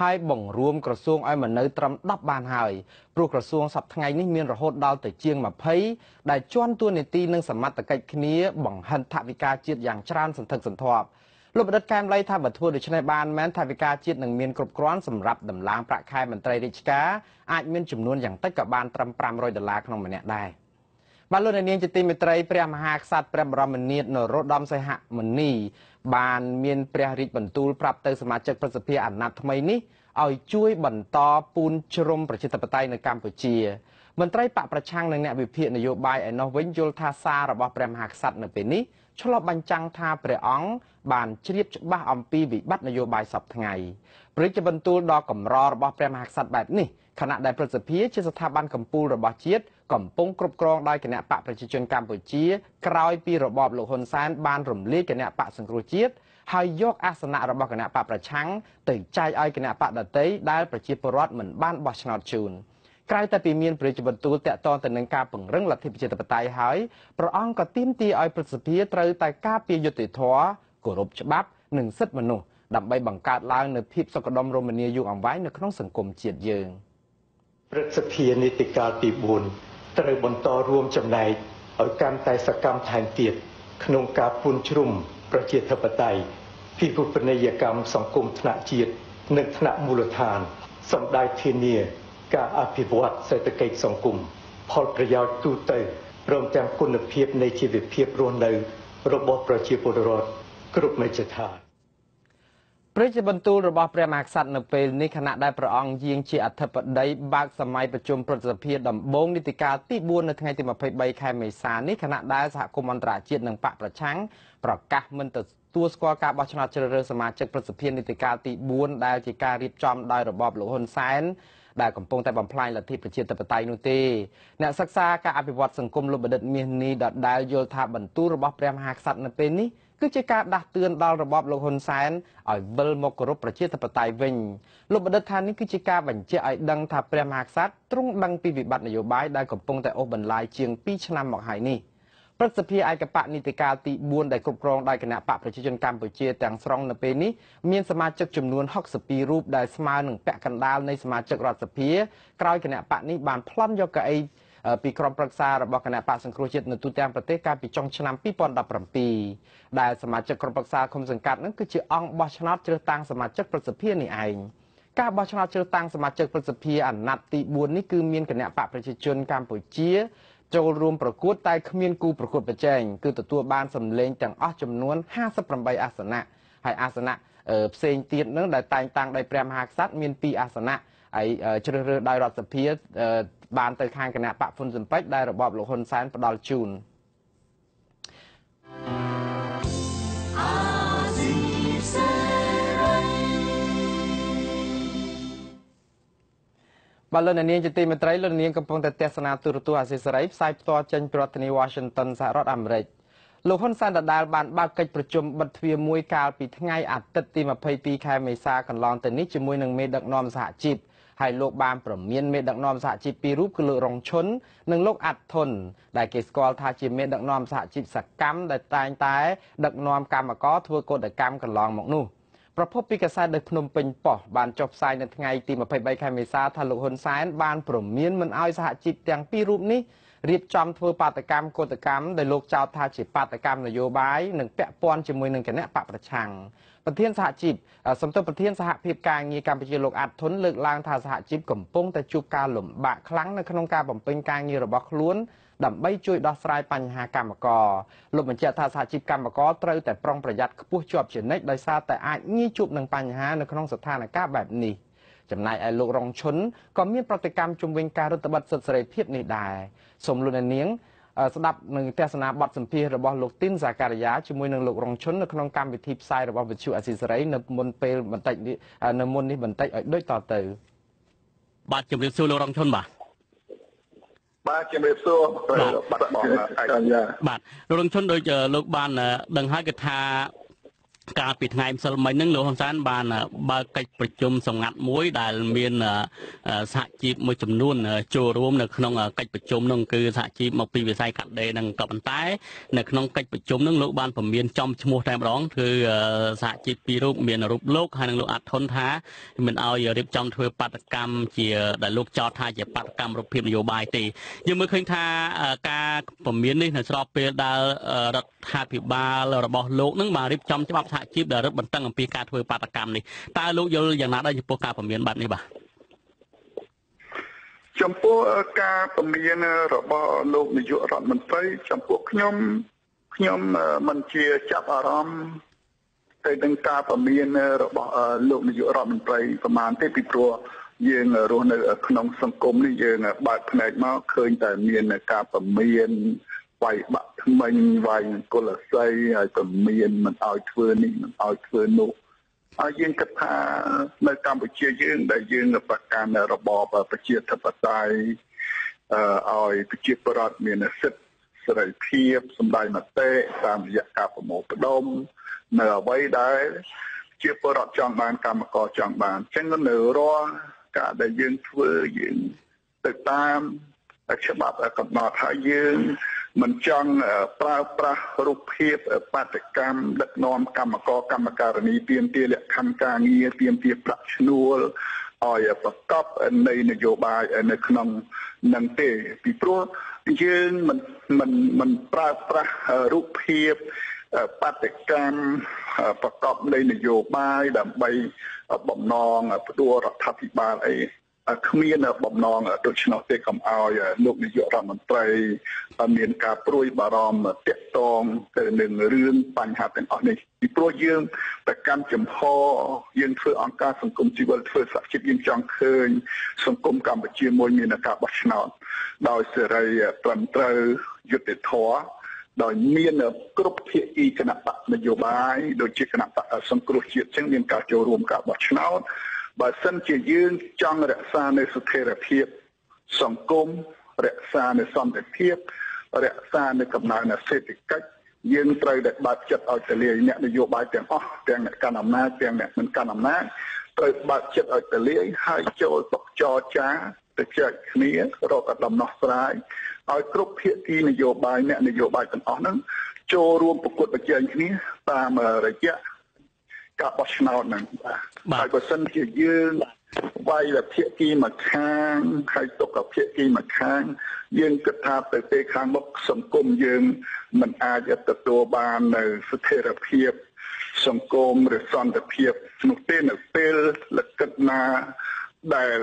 ហើយបង្រួមក្រសួងឲ្យមកនៅត្រឹម10បានហើយព្រោះក្រសួងសប្ថ្ងៃនេះមានរហូតដល់ទៅជាង20ដែលជន់តួនាទីនិងសមត្ថកិច្ចគ្នាបង្ហិនថវិកាជាតិយ៉ាងច្រើនសន្ធឹកសន្ធាប់លោកបណ្ឌិតកែមលីថាបើធ្វើដូច្នេះបានមែនថាវិការជាតិនឹងមានគ្រប់គ្រាន់សម្រាប់ដំឡើងប្រាក់ខែមន្ត្រីរាជការអាចមានចំនួនយ៉ាងតិចក៏បានត្រឹម500ដុល្លារក្នុងម្នាក់ដែរ បាទលោកនាងជាទីមេត្រីព្រះមហាក្សត្រព្រះបរមនាថនរោត្តមសីហមុនី បានមានព្រះរាជបន្ទូលប្រាប់ទៅសមាជិកប្រសិទ្ធិអាណត្តិថ្មីនេះឲ្យជួយបន្តពូនជ្រុំប្រជាធិបតេយ្យនៅកម្ពុជាមន្ត្រីបកប្រឆាំងនិងអ្នកវិភាគនយោបាយឯណោះវិញយល់ថាសាររបស់ព្រះមហាក្សត្រនៅពេលនេះឆ្លុះបញ្ចាំងថាព្រះអង្គបានជ្រាបច្បាស់អំពីវិបត្តិនយោបាយសពថ្ងៃព្រះរាជបន្ទូលដ៏កម្ររបស់ព្រះមហាក្សត្របែបនេះខណៈដែលព្រឹទ្ធសភាជាស្ថាប័នកម្ពុជារបស់ជាតិ កំពុងគ្រប់គ្រងដោយគណៈបកប្រជាជនកម្ពុជា ក្រោយពីរបបលោកហ៊ុនសែនបានរំលាយគណៈបកសង្គ្រោះជាតិហើយយកអាសនៈរបស់គណៈបកប្រឆាំងទៅចែកឲ្យគណៈបកដតីដែលប្រជាពលរដ្ឋមិនបានបោះឆ្នោតជូនក្រៅតែពីមានប្រជាបន្ទូលតាក់ទងទៅនឹងការពង្រឹងលទ្ធិប្រជាធិបតេយ្យហើយព្រះអង្គក៏ទាមទារឲ្យប្រសិទ្ធិត្រូវតែការពារយុត្តិធម៌គោរពច្បាប់និងសិទ្ធិមនុស្សដើម្បីបង្កើតឡើងនូវភាពសុខដុមរមនាយូរអង្វែងនៅក្នុងសង្គមជាតិយើងព្រឹទ្ធសភានីតិកាលទី4 ត្រូវបន្តរួមចំណែកឲ្យកាន់តែសកម្មថែមទៀតក្នុងការពូនជ្រុំប្រជាធិបតេយ្យពីពុទ្ធនីយកម្មសង្គមថ្នាក់ជាតិនិងថ្នាក់មូលដ្ឋានសម្ដៅធានាការអភិវឌ្ឍសេដ្ឋកិច្ចសង្គមផលប្រយោជន៍ទូទៅព្រមទាំងគុណភាពនៃជីវភាពរស់នៅរបស់ប្រជាពលរដ្ឋគ្រប់មជ្ឈដ្ឋាន ព្រះបន្ទូលរបស់ព្រះមហាក្សត្រនៅពេលនេះខណៈដែលព្រះអង្គយាងជាអធិបតីបើកសម័យប្រជុំព្រឹទ្ធសភាដំបូងនីតិកាលទី4នៅថ្ងៃទី23ខែមេសានេះខណៈដែលសហគមន៍អន្តរជាតិនិងបកប្រឆាំងប្រកាសមិនទទួលស្គាល់ការបោះឆ្នោតជ្រើសរើសសមាជិកព្រឹទ្ធសភានីតិកាលទី4ដែលជាការរៀបចំដោយរបបលោកហ៊ុនសែនដែលកំពុងតែបំផ្លាញលទ្ធិប្រជាធិបតេយ្យនោះទេអ្នកសិក្សាការអភិវឌ្ឍសង្គមលោកបណ្ឌិតមាសនេះដដែលយល់ថាបន្ទូលរបស់ព្រះមហាក្សត្រនៅពេលនេះ គឺជាការដាស់តឿនដល់របបលោកហ៊ុនសែនឲ្យវិលមកគោរពប្រជាធិបតេយ្យវិញលោកបណ្ឌិតថានេះគឺជាការបញ្ជាក់ឲ្យដឹងថាព្រះមហាក្សត្រទ្រង់ដឹងពីវិបត្តិនយោបាយដែលកំពុងតែអូសបន្លាយជាង2ឆ្នាំមកហើយនេះព្រឹទ្ធសភាឯកបៈនីតិកាលទី4ដែលគ្រប់គ្រងដោយគណៈបកប្រជាជនកម្ពុជាទាំងស្រុងនៅពេលនេះមានសមាជិកចំនួន62រូបដែលស្មើនឹងពាក់កណ្ដាលនៃសមាជិករដ្ឋសភាក្រោយគណៈបកនេះបានប្លន់យកកៅអី ពីក្រុមប្រឹក្សារបស់គណៈបកសង្គ្រោះជាតិនៅទូទាំងប្រទេសកាលពីចុងឆ្នាំ2017ដែលសមាជិកក្រុមប្រឹក្សាគុំសង្កាត់នឹងគឺជាអង្គបោះឆ្នោតជ្រើសតាំងសមាជិកប្រសិទ្ធិនេះឯងការបោះឆ្នោតជ្រើសតាំងសមាជិកប្រសិទ្ធិអាណត្តិទី4នេះគឺមានគណៈបកប្រជាជនកម្ពុជាចូលរួមប្រកួតតែគ្មានគូប្រកួតប្រជែងគឺទទួលបានសម្លេងទាំងអស់ចំនួន58អាសនៈហើយអាសនៈផ្សេងទៀតនឹងដែលតែងតាំងដោយព្រះមហាក្សត្រមាន2អាសនៈហើយជ្រើសរើសដោយរដ្ឋសភា បានទៅខាងគណៈបកហ៊ុនស៊ិនពេចដែលរបបលោកហ៊ុនសែនផ្ដាល់ជូនបាទលោកនាងជាទីមេត្រីលោកនាងកំពុងតែទស្សនាទូរទស្សន៍អាស៊ីសេរីផ្សាយផ្ទាល់ចេញពីរដ្ឋធានី Washington សហរដ្ឋអាមេរិកលោកហ៊ុនសែនដដាលបានបើកកិច្ចប្រជុំបិទទ្វារមួយកាលពីថ្ងៃអាទិត្យទី22ខែមេសាកន្លងទៅនេះជាមួយនឹងមេដឹកនាំសហជីព ហើយលោកបានប្រមានមេដឹកនាំសហជីពពីររូបគឺលោករងឈុននិងលោកអាត់ធុនដែលគេស្គាល់ថាជាមេដឹកនាំសហជីពសកម្មដែលតែងតែដឹកនាំកម្មករធ្វើកោតកម្មកន្លងមកនោះប្រពន្ធពីកាសែតនៅភ្នំពេញប៉ុស្តិ៍បានចុះផ្សាយនៅថ្ងៃទី23ខែមេសាថាលោកហ៊ុនសែនបានប្រមានមិនអោយសហជីពទាំងពីររូបនេះ រៀបចំធ្វើបាតកម្មកោតកម្មដែលលោកចោទថាជាបាតកម្មនយោបាយនិងពាក់ព័ន្ធជាមួយនឹងគណៈបកប្រឆាំងប្រធានសហជីពសំទោសប្រធានសហភាពការងារកម្ពុជាលោកអាត់ធុនលើកឡើងថាសហជីពកំពុងតែជួបការលំបាកខ្លាំងនៅក្នុងការបំពេញការងាររបស់ខ្លួនដើម្បីជួយដោះស្រាយបញ្ហាកម្មករលោកបញ្ជាក់ថាសហជីពកម្មករត្រូវតែប្រុងប្រយ័ត្នខ្ពស់ជាប់ជានិច្ចដោយសារតែអាចងាយជួបនឹងបញ្ហានៅក្នុងស្ថានភាពបែបនេះ ចំណែកឯលោករងឈុនក៏មានប្រតិកម្មជំវិញការរដ្ឋបတ်សិទ្ធិសេរីភាពនេះដែរសូមលោកនាងស្ដាប់នឹងទស្សនាបទសម្ភាសរបស់លោកទីនសាការីយ៉ាជាមួយនឹងលោករងឈុននៅក្នុងកម្មវិធីផ្សាយរបស់វិទ្យុអស៊ីសេរីនៅមុនពេលបន្តិចនៅមុននេះបន្តិចឲ្យដូចតទៅ បាទជំរាបសួរលោករងឈុនបាទបាទជំរាបសួរបាទបងឯកបាទលោករងឈុនដូចលោកបាន ដឹងហើយគឺថា កាលពីថ្ងៃម្សិលមិញហ្នឹងលោកហ៊ុនសែនបានបើកកិច្ចប្រជុំសម្ងាត់មួយដែលមានសហជីពមួយចំនួនចូលរួមនៅក្នុងកិច្ចប្រជុំនោះគឺសហជីពមកពីវិស័យកាត់ដេរនិងក៏ប៉ុន្តែនៅក្នុងកិច្ចប្រជុំនោះលោកបានពមៀនចំឈ្មោះតែម្ដងគឺសហជីពពីររូបមានរូបលោកហើយនិងលោកអាត់ធុនថាមិនអោយរៀបចំធ្វើបាតកម្មជាដែលលោកចោទថាជាបាតកម្មរូបភាពនយោបាយទេយើងមើលឃើញថាការពមៀននេះនៅស្របពេលដែលរដ្ឋាភិបាលរបស់លោកនឹងបានរៀបចំច្បាប់សហជីពដែលរឹតបន្តឹងអំពីការធ្វើបាតកម្មនេះតើលោកយល់យ៉ាងណាដែរចំពោះការពមៀនបែបនេះបាទចំពោះការពមៀនរបស់លោកនាយករដ្ឋមន្ត្រីចំពោះខ្ញុំខ្ញុំមិនជាចាប់អារម្មណ៍ទៅនឹងការពមៀនរបស់លោកនាយករដ្ឋមន្ត្រីប្រមាណទេពីព្រោះយើងរស់នៅក្នុងសង្គមនេះយើងបើកភ្នែកមកឃើញតែមានការពមៀន វាយបាក់ថ្មិញវាយនឹងគុលស័យហើយក៏មានមិនឲ្យធ្វើនេះមិនឲ្យធ្វើនោះហើយយើងគិតថានៅកម្ពុជាយើងដែលយើងប្រកាន់របបប្រជាធិបតេយ្យឲ្យប្រជាពលរដ្ឋមានសិទ្ធិសេរីភាពសម្ដែងមតិតាមរយៈការប្រមូលផ្ដុំនៅអ្វីដែលជាពលរដ្ឋចង់បានកម្មករចង់បានអញ្ចឹងនៅរាល់ការដែលយើងធ្វើយើងទៅតាម ច្បាប់កំណត់ហើយយើងមិនចង់ប្រើប្រាស់រូបភាពបាតកម្មដឹកនាំកម្មករកម្មការនីទៀមទាលក្ខខណ្ឌការងារទៀមទាប្រាក់ឈ្នួលឲ្យប្រកបនៃនយោបាយនៅក្នុងនឹងទេពីព្រោះយើងមិនមិនមិនប្រើប្រាស់រូបភាពបដកម្មប្រកបនៃនយោបាយដើម្បីបំណងផ្ដួលរដ្ឋាភិបាលអី គ្មានបំណងដូច្នោះទេកុំឲ្យលោកនាយករដ្ឋមន្ត្រីមានការព្រួយបារម្ភតាក់ទងទៅនឹងរឿងបញ្ហាទាំងអស់នេះពីព្រោះយើងប្រកាន់ចំហយើងធ្វើអង្គការសង្គមស៊ីវិលធ្វើសហជីពយើងចង់ឃើញសង្គមកម្ពុជាមួយមានការបោះឆ្នោតដោយសេរីត្រឹមត្រូវយុត្តិធម៌ដោយមានគ្រប់ភាគីគណៈបកនយោបាយដូចជាគណៈបកសង្គ្រោះជាតិចឹងមានការចូលរួមការបោះឆ្នោត បើសិនជាយើងចង់រក្សានៅស្ថិរភាពសង្គមរក្សានៅសន្តិភាព រក្សានៅកំណើនសេដ្ឋកិច្ចយើងត្រូវតែបើកចិត្តឲ្យទលាយអ្នកនយោបាយទាំងអស់ទាំងអ្នកកាន់អំណាចទាំងអ្នកមិនកាន់អំណាចត្រូវបើកចិត្តឲ្យទលាយហើយចូលតុចរចាទៅចែកគ្នារកដំណោះស្រាយឲ្យគ្រប់ភាគីនយោបាយអ្នកនយោបាយទាំងអស់ហ្នឹងចូលរួមប្រកួតប្រជែងគ្នាតាមរយៈ ការបោះឆ្នោតហ្នឹងបាទហើយបើសិនជាយើងវាយតែភាគីមួយខាងហើយទុកតែភាគីមួយខាង យើងគិតថាទៅពេលខាងមុខសង្គមយើងមិនអាចទទួលបាននៅស្ថិរភាពសង្គមឬសន្តិភាពនោះទេនៅពេលលកិតណាដែល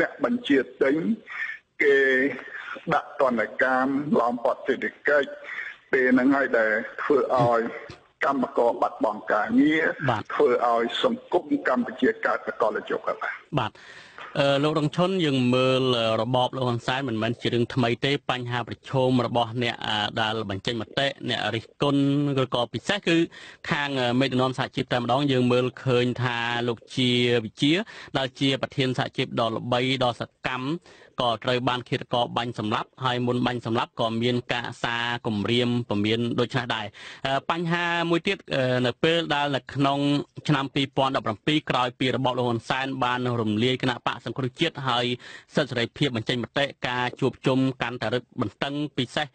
អ្នកបញ្ជាទិញគេដាក់ទណ្ឌកម្មឡំបត់សេដ្ឋកិច្ចពេលហ្នឹងហើយដែលធ្វើឲ្យ កម្មករបាត់បង់ការងារធ្វើឲ្យសង្គមកម្ពុជាកើតសកលជុកបាទបាទអឺលោករងឈុនយើងមើលរបបលោកហ៊ុនសែនមិនមែនជារឿងថ្មីទេបញ្ហាប្រឈមរបស់អ្នកដែលបញ្ចេញមតិអ្នករិះគន់ឬក៏ពិសេសគឺខាងមេដឹកនាំសហជីពតែម្ដងយើងមើលឃើញថាលោកជាវិជាដែលជាប្រធានសហជីពដ៏ល្បីដ៏សកម្ម ក៏ត្រូវបានឃាតករបាញ់សម្លាប់ហើយមុនបាញ់សម្លាប់ក៏មានការសារគម្រាមពមៀនដូចនេះដែរបញ្ហាមួយទៀតនៅពេលដែលនៅក្នុងឆ្នាំ2017ក្រោយពីរបបលហ៊ុនសែនបានរំលាយគណៈបកសង្គ្រោះជាតិហើយសិទ្ធិសេរីភាពបញ្ចេញមតិការជួបជុំកាន់តែរឹតបន្តឹងពិសេស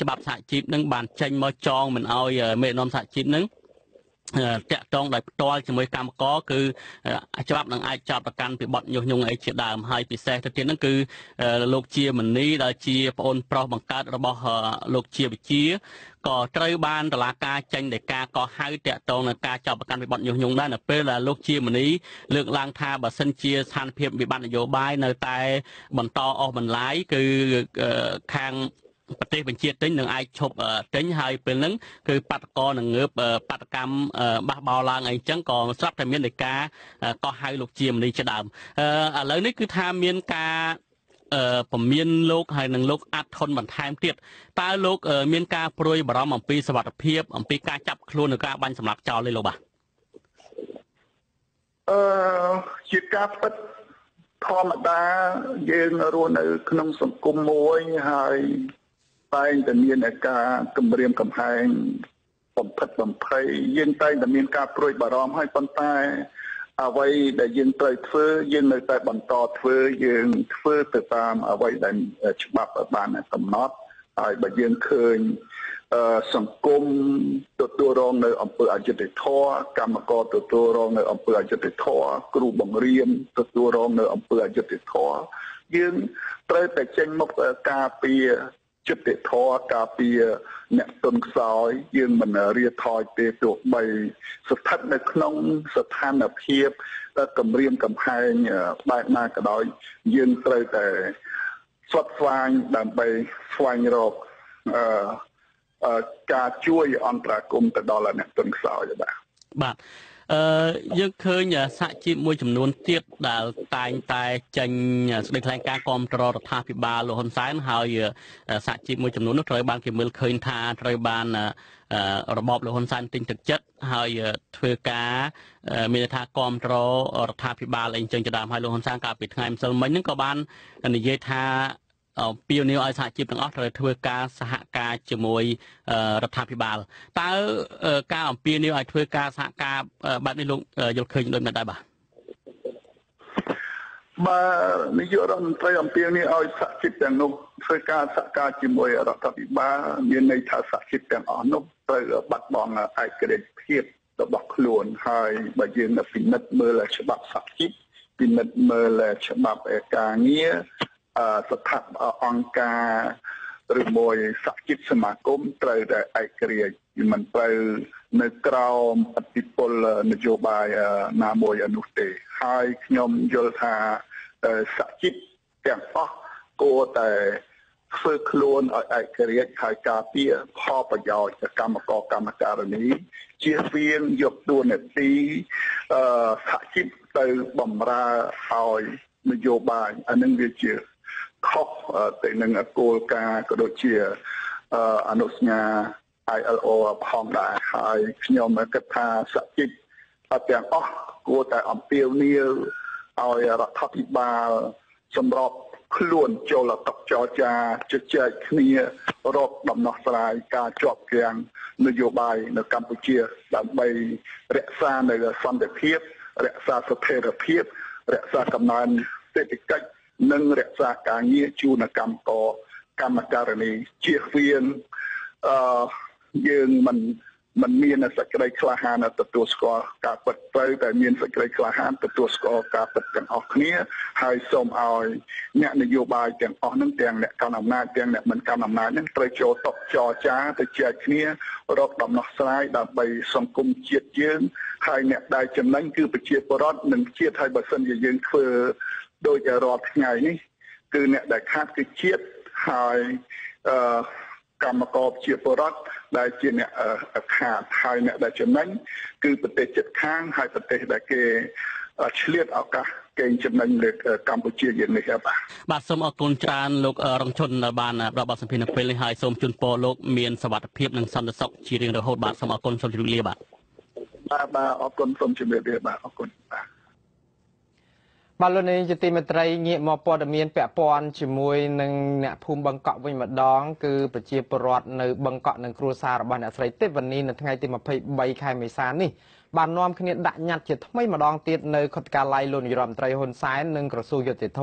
ច្បាប់សហជីពនឹងបានចេញមកចងមិនអោយមេដឹកនាំសហជីពនឹង តាក់ទងដោយផ្ទាល់ជាមួយកម្មករគឺច្បាប់នឹងអាចចាប់ប្រកាន់ពីបទញុះញង់អីជាដើមហើយពិសេសទៅទៀតហ្នឹងគឺលោកជាមនីដែលជាប្អូនប្រុសបង្កើតរបស់លោកជាវិជាក៏ត្រូវបានតឡាការចេញនៃការកោះហៅតាក់ទងនឹងការចាប់ប្រកាន់ពីបទញុះញង់ដែរនៅពេលដែលលោកជាមនីលើកឡើងថាបើសិនជាស្ថានភាពវិបត្តិនយោបាយនៅតែបន្តអស់បន្លាយគឺខាង ប្រទេសបញ្ជាទិញនឹងអាចឈប់ទិញហើយពេលហ្នឹងគឺបាតកោនឹងងើបបាតកម្មបះបោឡើងអីចឹងក៏ស្រាប់តែមាននៃការកោះហៅលោកជាមនីជាដើមឥឡូវនេះគឺថាមានការអឺពមៀនលោកហើយនឹងលោកអាត់ថុនបន្ថែមទៀតតើលោកមានការព្រួយបារម្ភអំពីសវត្ថភាព អំពីការចាប់ខ្លួននិងការបាញ់សម្លាប់ចោលទេលោកបាទអឺជាការពិតធម្មតាយើងរស់នៅ ក្នុងសង្គមមួយហើយ តែងតែមានការគម្រាមកំហែងបំផិតបំភ័យយើងតែងតែមានការព្រួយបារម្ភហើយប៉ុន្តែអ្វីដែលយើងត្រូវធ្វើយើងនៅតែបន្តធ្វើយើងធ្វើទៅតាមអ្វីដែលច្បាប់បានកំណត់ហើយបើយើងឃើញសង្គមទទួលរងនៅអង្គើអយុត្តិធម៌កម្មករទទួលរងនៅអង្គើអយុត្តិធម៌គ្រូបង្រៀនទទួលរងនៅអង្គើអយុត្តិធម៌យើងត្រូវតែចេញមុខការពារ ចិត្តធម៌ការពារអ្នកទុនខ្សោយយើងមិនរៀថយទេទោះបីស្ថិតនៅក្នុងស្ថានភាពគម្រាមកំហែងបែបណាក៏ដោយយើងត្រូវតែស្វត់ស្វាញដើម្បីស្វែងរកអឺការជួយអន្តរាគមន៍ទៅដល់អ្នកទុនខ្សោយបាទបាទ អឺយើងឃើញសហជីពមួយចំនួនទៀតដែលតែងតែចេញសេចក្តីថ្លែងការណ៍គ្រប់គ្រងរដ្ឋាភិបាលលោកហ៊ុនសែនហើយសហជីពមួយចំនួននោះត្រូវបានគេមើលឃើញថាត្រូវបានរបបលោកហ៊ុនសែនទិញទឹកចិត្តហើយធ្វើការមានថាគ្រប់គ្រងរដ្ឋាភិបាលអីចឹងជាដើមហើយលោកហ៊ុនសែនកាលពីថ្ងៃម្សិលមិញហ្នឹងក៏បាននិយាយថា ពីនីវឲ្យសហជីពទាំងអស់ត្រូវធ្វើការសហការជាមួយរដ្ឋាភិបាលតើការអំពាវនាវឲ្យធ្វើការសហការបែបនេះលោកយល់ឃើញដូចមិនដែរបាទបាទនាយករដ្ឋមន្ត្រីអំពាវនាវឲ្យសហជីពទាំងនោះធ្វើការសហការជាមួយរដ្ឋាភិបាលមានន័យថាសហជីពទាំងអស់នោះត្រូវបាត់បង់ឯករាជ្យភាពរបស់ខ្លួនហើយបើយើងពិនិត្យមើលច្បាប់សហជីពពិនិត្យមើលច្បាប់ការងារ ស្ថាប័នអង្គការឬមួយសហជីពសមាគមត្រូវតែឯករាជ្យមិនត្រូវនៅក្រោមអធិបុលនយោបាយណាមួយនោះទេ ហើយខ្ញុំយល់ថាសហជីពទាំងអស់គួរតែធ្វើខ្លួនឲ្យឯករាជ្យហើយការពារផលប្រយោជន៍កម្មករកម្មការនីជៀសវាងយកតួនាទីអឺសហជីពទៅបំរើឲ្យនយោបាយអានឹងវាជា ខុសទៅនឹងគោលការណ៍ក៏ដូចជាអនុសញ្ញា ILO ផងដែរហើយខ្ញុំគិតថាសហជីពទាំងអស់គួរតែអំពាវនាវឲ្យរដ្ឋាភិបាលសម្របខ្លួនចូលតុចរចាជជែកគ្នារកដំណោះស្រាយការជាប់គាំងនយោបាយនៅកម្ពុជា ដើម្បីរក្សានៅសន្តិភាព រក្សាស្ថិរភាព រក្សាកំណើនសេដ្ឋកិច្ច និងរក្សាការងារជូនកម្មករកម្មការនីជៀសវាងអឺយើងមិនมันមានសេចក្តីក្លាហានទទួលស្គាល់ការពិតត្រូវតែមានសេចក្តីក្លាហានទទួលស្គាល់ការពិតទាំងអស់គ្នាហើយសូមឲ្យអ្នកនយោបាយទាំងអស់នឹងទាំងអ្នកកាន់អំណាចទាំងអ្នកមិនកាន់អំណាចនឹងត្រូវចូលតបចរចាទៅជែកគ្នារកដំណោះស្រាយដើម្បីសង្គមជាតិយើងហើយអ្នកដែលចំណេញគឺប្រជាពលរដ្ឋនិងជាតិហើយបើសិនជាយើងធ្វើ ដោយរាល់ថ្ងៃនេះ គឺអ្នកដែលខាតគឺជាតិហើយអឺកម្មករជាពលរដ្ឋដែលជាអ្នកខាតហើយអ្នកដែលចំណេញគឺប្រទេសជិតខាងហើយប្រទេសដែលគេឆ្លៀតឱកាសកេងចំណេញលើកម្ពុជាយើងនេះបាទបាទសូមអរគុណច្រើនលោករងឈុនបានផ្ដល់បទសម្ភាសន៍នៅពេលនេះហើយសូមជូនពរលោកមានសុវត្ថិភាពនិងសន្តិសុខជារៀងរហូតបាទសូមអរគុណសូមជម្រាបលាបាទបាទបាទអរគុណសូមជម្រាបលាបាទអរគុណបាទ បាទលោកនាងជាទីមេត្រីងាកមកព័ត៌មានពាក់ព័ន្ធជាមួយនឹងអ្នកភូមិបឹងកក់វិញម្ដង គឺប្រជាពលរដ្ឋនៅបឹងកក់និងគ្រួសាររបស់អ្នកស្រីទេពវនីនៅថ្ងៃទី23ខែមេសានេះបាននាំគ្នាដាក់ញត្តិជាថ្មីម្ដងទៀតនៅខុទ្ទកាល័យលោកនាយរដ្ឋមន្ត្រីហ៊ុនសែននិងក្រសួងយុតិធធ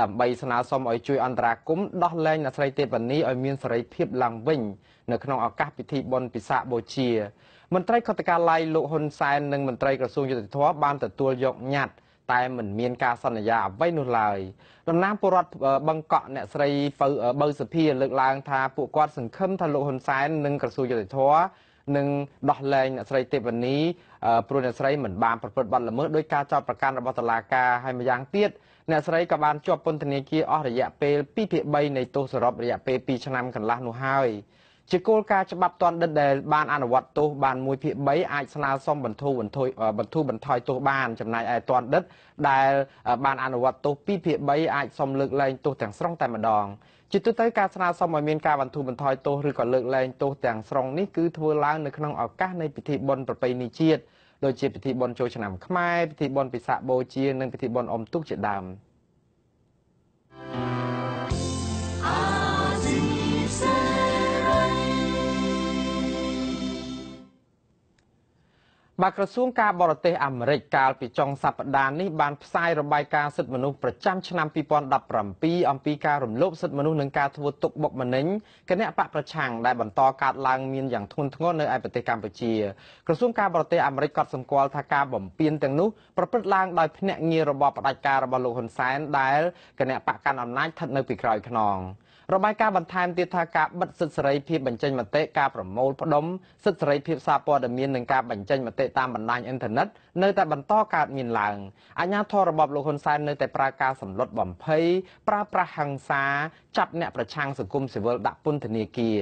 ដើម្បីស្នើសុំឲ្យជួយអន្តរាគមន៍ដោះលែងអ្នកស្រីទេពវនីឲ្យមានសេរីភាពឡើងវិញនៅក្នុងឱកាសពិធីបុណ្យពិសាខបូជាមន្ត្រីខុទ្ទកាល័យលោកហ៊ុនសែននិងមន្ត្រីក្រសួងយុតិធធបានទទួលយកញត្តិ តែមិនមានការសន្យាអ្វីនោះឡើយតំណាងពលរដ្ឋបឹងកក់អ្នកស្រីបើសុភាលើកឡើងថាពួកគាត់សង្ឃឹមថាលោកហ៊ុនសែននិងក្រសួងយុតិធម៌នឹងដោះលែងអ្នកស្រីទេពនីព្រោះអ្នកស្រីមិនបានប្រព្រឹត្តបទល្មើសដោយការចោទប្រកាន់របស់តុលាការហើយម្យ៉ាងទៀតអ្នកស្រីក៏បានជាប់ពន្ធនាគារអស់រយៈពេល2ភាគ3នៃទោសសរុបរយៈពេល2ឆ្នាំកន្លះនោះហើយ ជាគោលការណ៍ច្បាប់តនដិតដែលបានអនុវត្តទោសបាន1ភាគ3អាចស្នើសុំបន្ធូរបន្ថយបន្ធូរបន្ថយទោសបានចំណែកឯតនដិតដែលបានអនុវត្តទោស2ភាគ3អាចសុំលើកលែងទោសទាំងស្រុងតែម្ដងជាទូទៅការស្នើសុំឲ្យមានការបន្ធូរបន្ថយទោសឬក៏លើកលែងទោសទាំងស្រុងនេះគឺធ្វើឡើងនៅក្នុងឱកាសនៃពិធីបុណ្យប្រពៃណីជាតិដូចជាពិធីបុណ្យចូលឆ្នាំខ្មែរពិធីបុណ្យពិសាខបូជា និងពិធីបុណ្យអុំទូកជាដើម។ បាទក្រសួងការបរទេសអាមេរិកកាលពីចុងសប្តាហ៍នេះបានផ្សាយរបាយការណ៍សិទ្ធិមនុស្សប្រចាំឆ្នាំ2017អំពីការរំលោភសិទ្ធិមនុស្សនិងការធ្វើទុកបុកម្នេញគណៈបកប្រឆាំងដែលបន្តកើតឡើងមានយ៉ាងធ្ងន់ធ្ងរនៅឯប្រទេសកម្ពុជាក្រសួងការបរទេសអាមេរិកក៏សម្គាល់ថាការបំពានទាំងនោះប្រព្រឹត្តឡើងដោយភ្នាក់ងាររបបផ្ដាច់ការរបស់លោកហ៊ុនសែនដែលគណៈបកកាន់អំណាចស្ថិតនៅពីក្រោយខ្នង របាយការណ៍បន្ថែមទៀតថាការបិទសិទ្ធិសេរីភាពបញ្ចេញមតិការប្រមូលផ្ដុំសិទ្ធិសេរីភាពសារព័ត៌មាននិងការបញ្ចេញមតិតាមបណ្ដាញអ៊ីនធឺណិតនៅតែបន្តកើតមានឡើងអាជ្ញាធររបបលោកហ៊ុនសែននៅតែប្រើការសម្លុតបំភ័យប្រើប្រាស់ហិង្សាចាប់អ្នកប្រឆាំងសង្គមស៊ីវិលដាក់ពន្ធនាគារ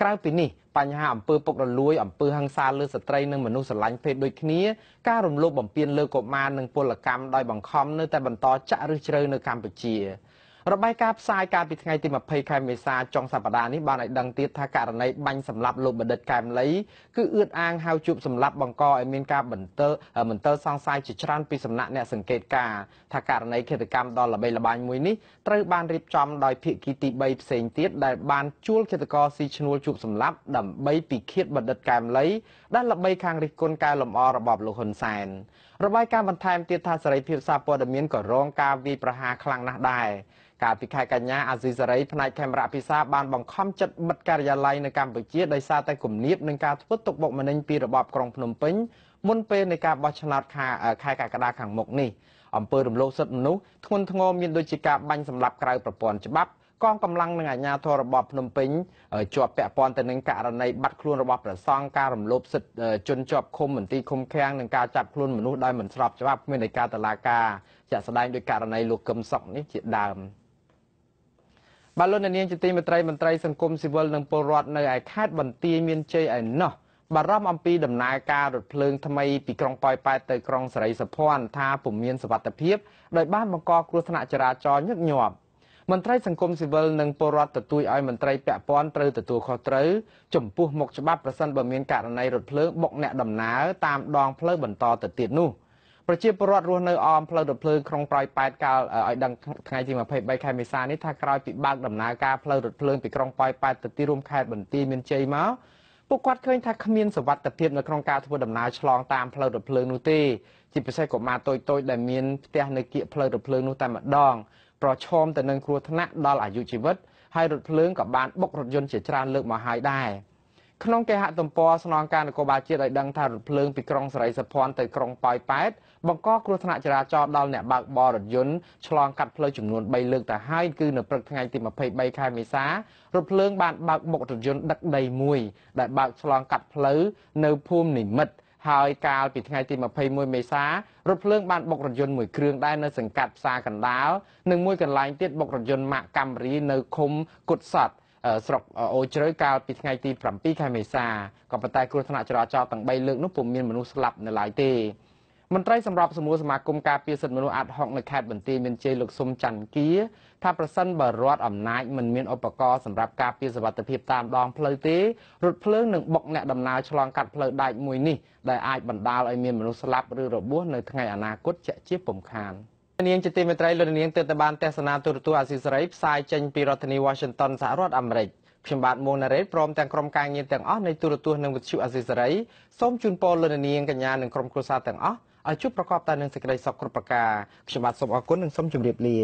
ក្រៅពីនេះបញ្ហាអំពើពុករលួយអំពើហិង្សាលើស្ត្រីនិងមនុស្សស្រឡាញ់ភេទដូចគ្នាការរំលោភបំពានលើកុមារនិងពលកម្មដោយបង្ខំនៅតែបន្តចាក់ឫសជ្រៅនៅកម្ពុជា របាយការណ៍ផ្សាយកាលពីថ្ងៃទី20ខែមេសាចុងសប្តាហ៍នេះបានឲ្យដឹងទៀតថាករណីបាញ់សម្លាប់លោកបណ្ឌិតកែមលីគឺអឿនអាងហៅជួបសម្លាប់បង្កឲ្យមានការបន្តមន្ទិលសង្ស័យជាច្រើនពីសំណាក់អ្នកសង្កេតការណ៍ថាករណីឃាតកម្មដ៏ល្បីល្បាញមួយនេះត្រូវបានរៀបចំដោយភាគីទី3ផ្សេងទៀតដែលបានជួលឃាតករស៊ីឈ្នួលជួបសម្លាប់ដើម្បីពិឃាតបណ្ឌិតកែមលីដែលល្បីខាងរិះគន់កែលម្អរបបលោកហ៊ុនសែនរបាយការណ៍បន្ថែមទៀតថាសេរីភាពសារព័ត៌មានក៏រងការវាយប្រហារខ្លាំងណាស់ដែរ កាលពីខែកញ្ញាអាស៊ីសេរីផ្នែកខេមរៈពិសាបានបង្ខំចិត្តបិទការិយាល័យនៅកម្ពុជាដោយសារតែគំនាបនឹងការធ្វើទុកបុកម្នេញពីរបបក្រុងភ្នំពេញមុនពេលនៃការបោះឆ្នោតខែកក្កដាខាងមុខនេះអំពើរំលោភសិទ្ធិមនុស្សធ្ងន់ធ្ងរមានដូចជាការបាញ់សម្លាប់ក្រៅប្រព័ន្ធច្បាប់កងកម្លាំងនិងអាជ្ញាធររបបភ្នំពេញជាប់ពាក់ព័ន្ធទៅនឹងករណីបាត់ខ្លួនរបស់ព្រះសង្ឃការរំលោភសិទ្ធិជនជាប់ឃុំមន្ទីរឃុំឃាំងនិងការចាប់ខ្លួនមនុស្សដោយមិនស្របច្បាប់គ្មានឯកាតឡាការជាក់ស្ដែងដោយករណីលោកកឹមសុខនេះជាដើម បាទលោកនាងជាទីមេត្រីមន្ត្រីសង្គមស៊ីវិលនិងពលរដ្ឋនៅឯខេត្តបន្ទាយមានជ័យឯណោះបារម្ភអំពីដំណើរការរថភ្លើងថ្មីពីក្រុងប៉ោយប៉ែតទៅក្រុងសេរីសុភ័ណ្ឌថាពុំមានសវត្ថិភាពដោយបានបង្កគ្រោះថ្នាក់ចរាចរណ៍ញឹកញាប់មន្ត្រីសង្គមស៊ីវិលនិងពលរដ្ឋទទូចឲ្យមន្ត្រីពាក់ព័ន្ធត្រូវទទួលខុសត្រូវចំពោះមុខច្បាប់ប្រសិនបើមានករណីរថភ្លើងបុកអ្នកដំណើរតាមដងផ្លូវបន្តទៅទៀតនោះ ប្រជាពលរដ្ឋរស់នៅអមផ្លូវរថភ្លើងក្រុងប្រៃប៉ែតកាលឲ្យដឹងថ្ងៃទី23ខែមេសានេះថាក្រោយពីបើកដំណើរការផ្លូវរថភ្លើងពីក្រុងប៉ោយប៉ែតទៅទីរួមខេត្តបន្ទាយមានជ័យមកពួកគាត់ឃើញថាគ្មានសវត្ថិភាពនៅក្នុងការធ្វើដំណើរឆ្លងតាមផ្លូវរថភ្លើងនោះទេជាពិសេសកុមារតូចៗដែលមានផ្ទះនៅគៀកផ្លូវរថភ្លើងនោះតែម្ដងប្រឈមទៅនឹងគ្រោះថ្នាក់ដល់អាយុជីវិតហើយរថភ្លើងក៏បានបុករថយន្តជាច្រើនលើកមកហើយដែរ ក្នុងគេហទំព័រស្នងការនគរបាលជាតិឲ្យដឹងថារថភ្លើងពីក្រុងសេរីសុភ័ណ្ឌទៅក្រុងប៉ោយប៉ែតបង្កគ្រោះថ្នាក់ចរាចរណ៍ដល់អ្នកបើកបររថយន្តឆ្លងកាត់ផ្លូវចំនួន3លើកទៅហើយគឺនៅព្រឹកថ្ងៃទី23ខែមេសារថភ្លើងបានបើកបុករថយន្តដឹកដីមួយដែលបើកឆ្លងកាត់ផ្លូវនៅភូមិនិមិត្តហើយកាលពីថ្ងៃទី21មេសារថភ្លើងបានបុករថយន្តមួយគ្រឿងដែរនៅសង្កាត់ផ្សារកណ្ដាលនិងមួយកន្លែងទៀតបុករថយន្តម៉ាកកាំរីនៅឃុំគុតស័ត ស្រុកអូជ្រៅកាលពីថ្ងៃទី7ខែមេសាក៏ប៉ុន្តែគ្រោះថ្នាក់ចរាចរណ៍ទាំង3លើកនោះពុំមានមនុស្សស្លាប់នៅឡើយទេមន្ត្រីសម្របសម្រួលសមាគមការពារសិទ្ធិមនុស្សអាត់ហុកនៅខេត្តបន្ទាយមានជ័យលោកស៊ុំច័ន្ទគាថាប្រសិនបើរដ្ឋអំណាចមិនមានឧបករណ៍សម្រាប់ការពារសវត្ថិភាពតាមដងផ្លូវទេរថភ្លើងនឹងបុកអ្នកដំណើរឆ្លងកាត់ផ្លូវដែកមួយនេះដែលអាចបណ្ដាលឲ្យមានមនុស្សស្លាប់ឬរបួសនៅថ្ងៃអនាគតជាក់ជាពំខាន នាងជាទីមេត្រីលោកនាងទើបតែបានទស្សនាទូរទស្សន៍អាស៊ីសេរីផ្សាយចេញពីរដ្ឋធានី Washington សហរដ្ឋអាមេរិកខ្ញុំបាទមុនណារ៉េតព្រមទាំងក្រុមការងារទាំងអស់នៃទូរទស្សន៍និងវិទ្យុអាស៊ីសេរីសូមជូនពរលោកនាងកញ្ញានិងក្រុមគ្រួសារទាំងអស់ឲ្យជួបប្រកបតែនឹងសេចក្តីសុខគ្រប់ប្រការខ្ញុំបាទសូមអរគុណនិងសូមជម្រាបលា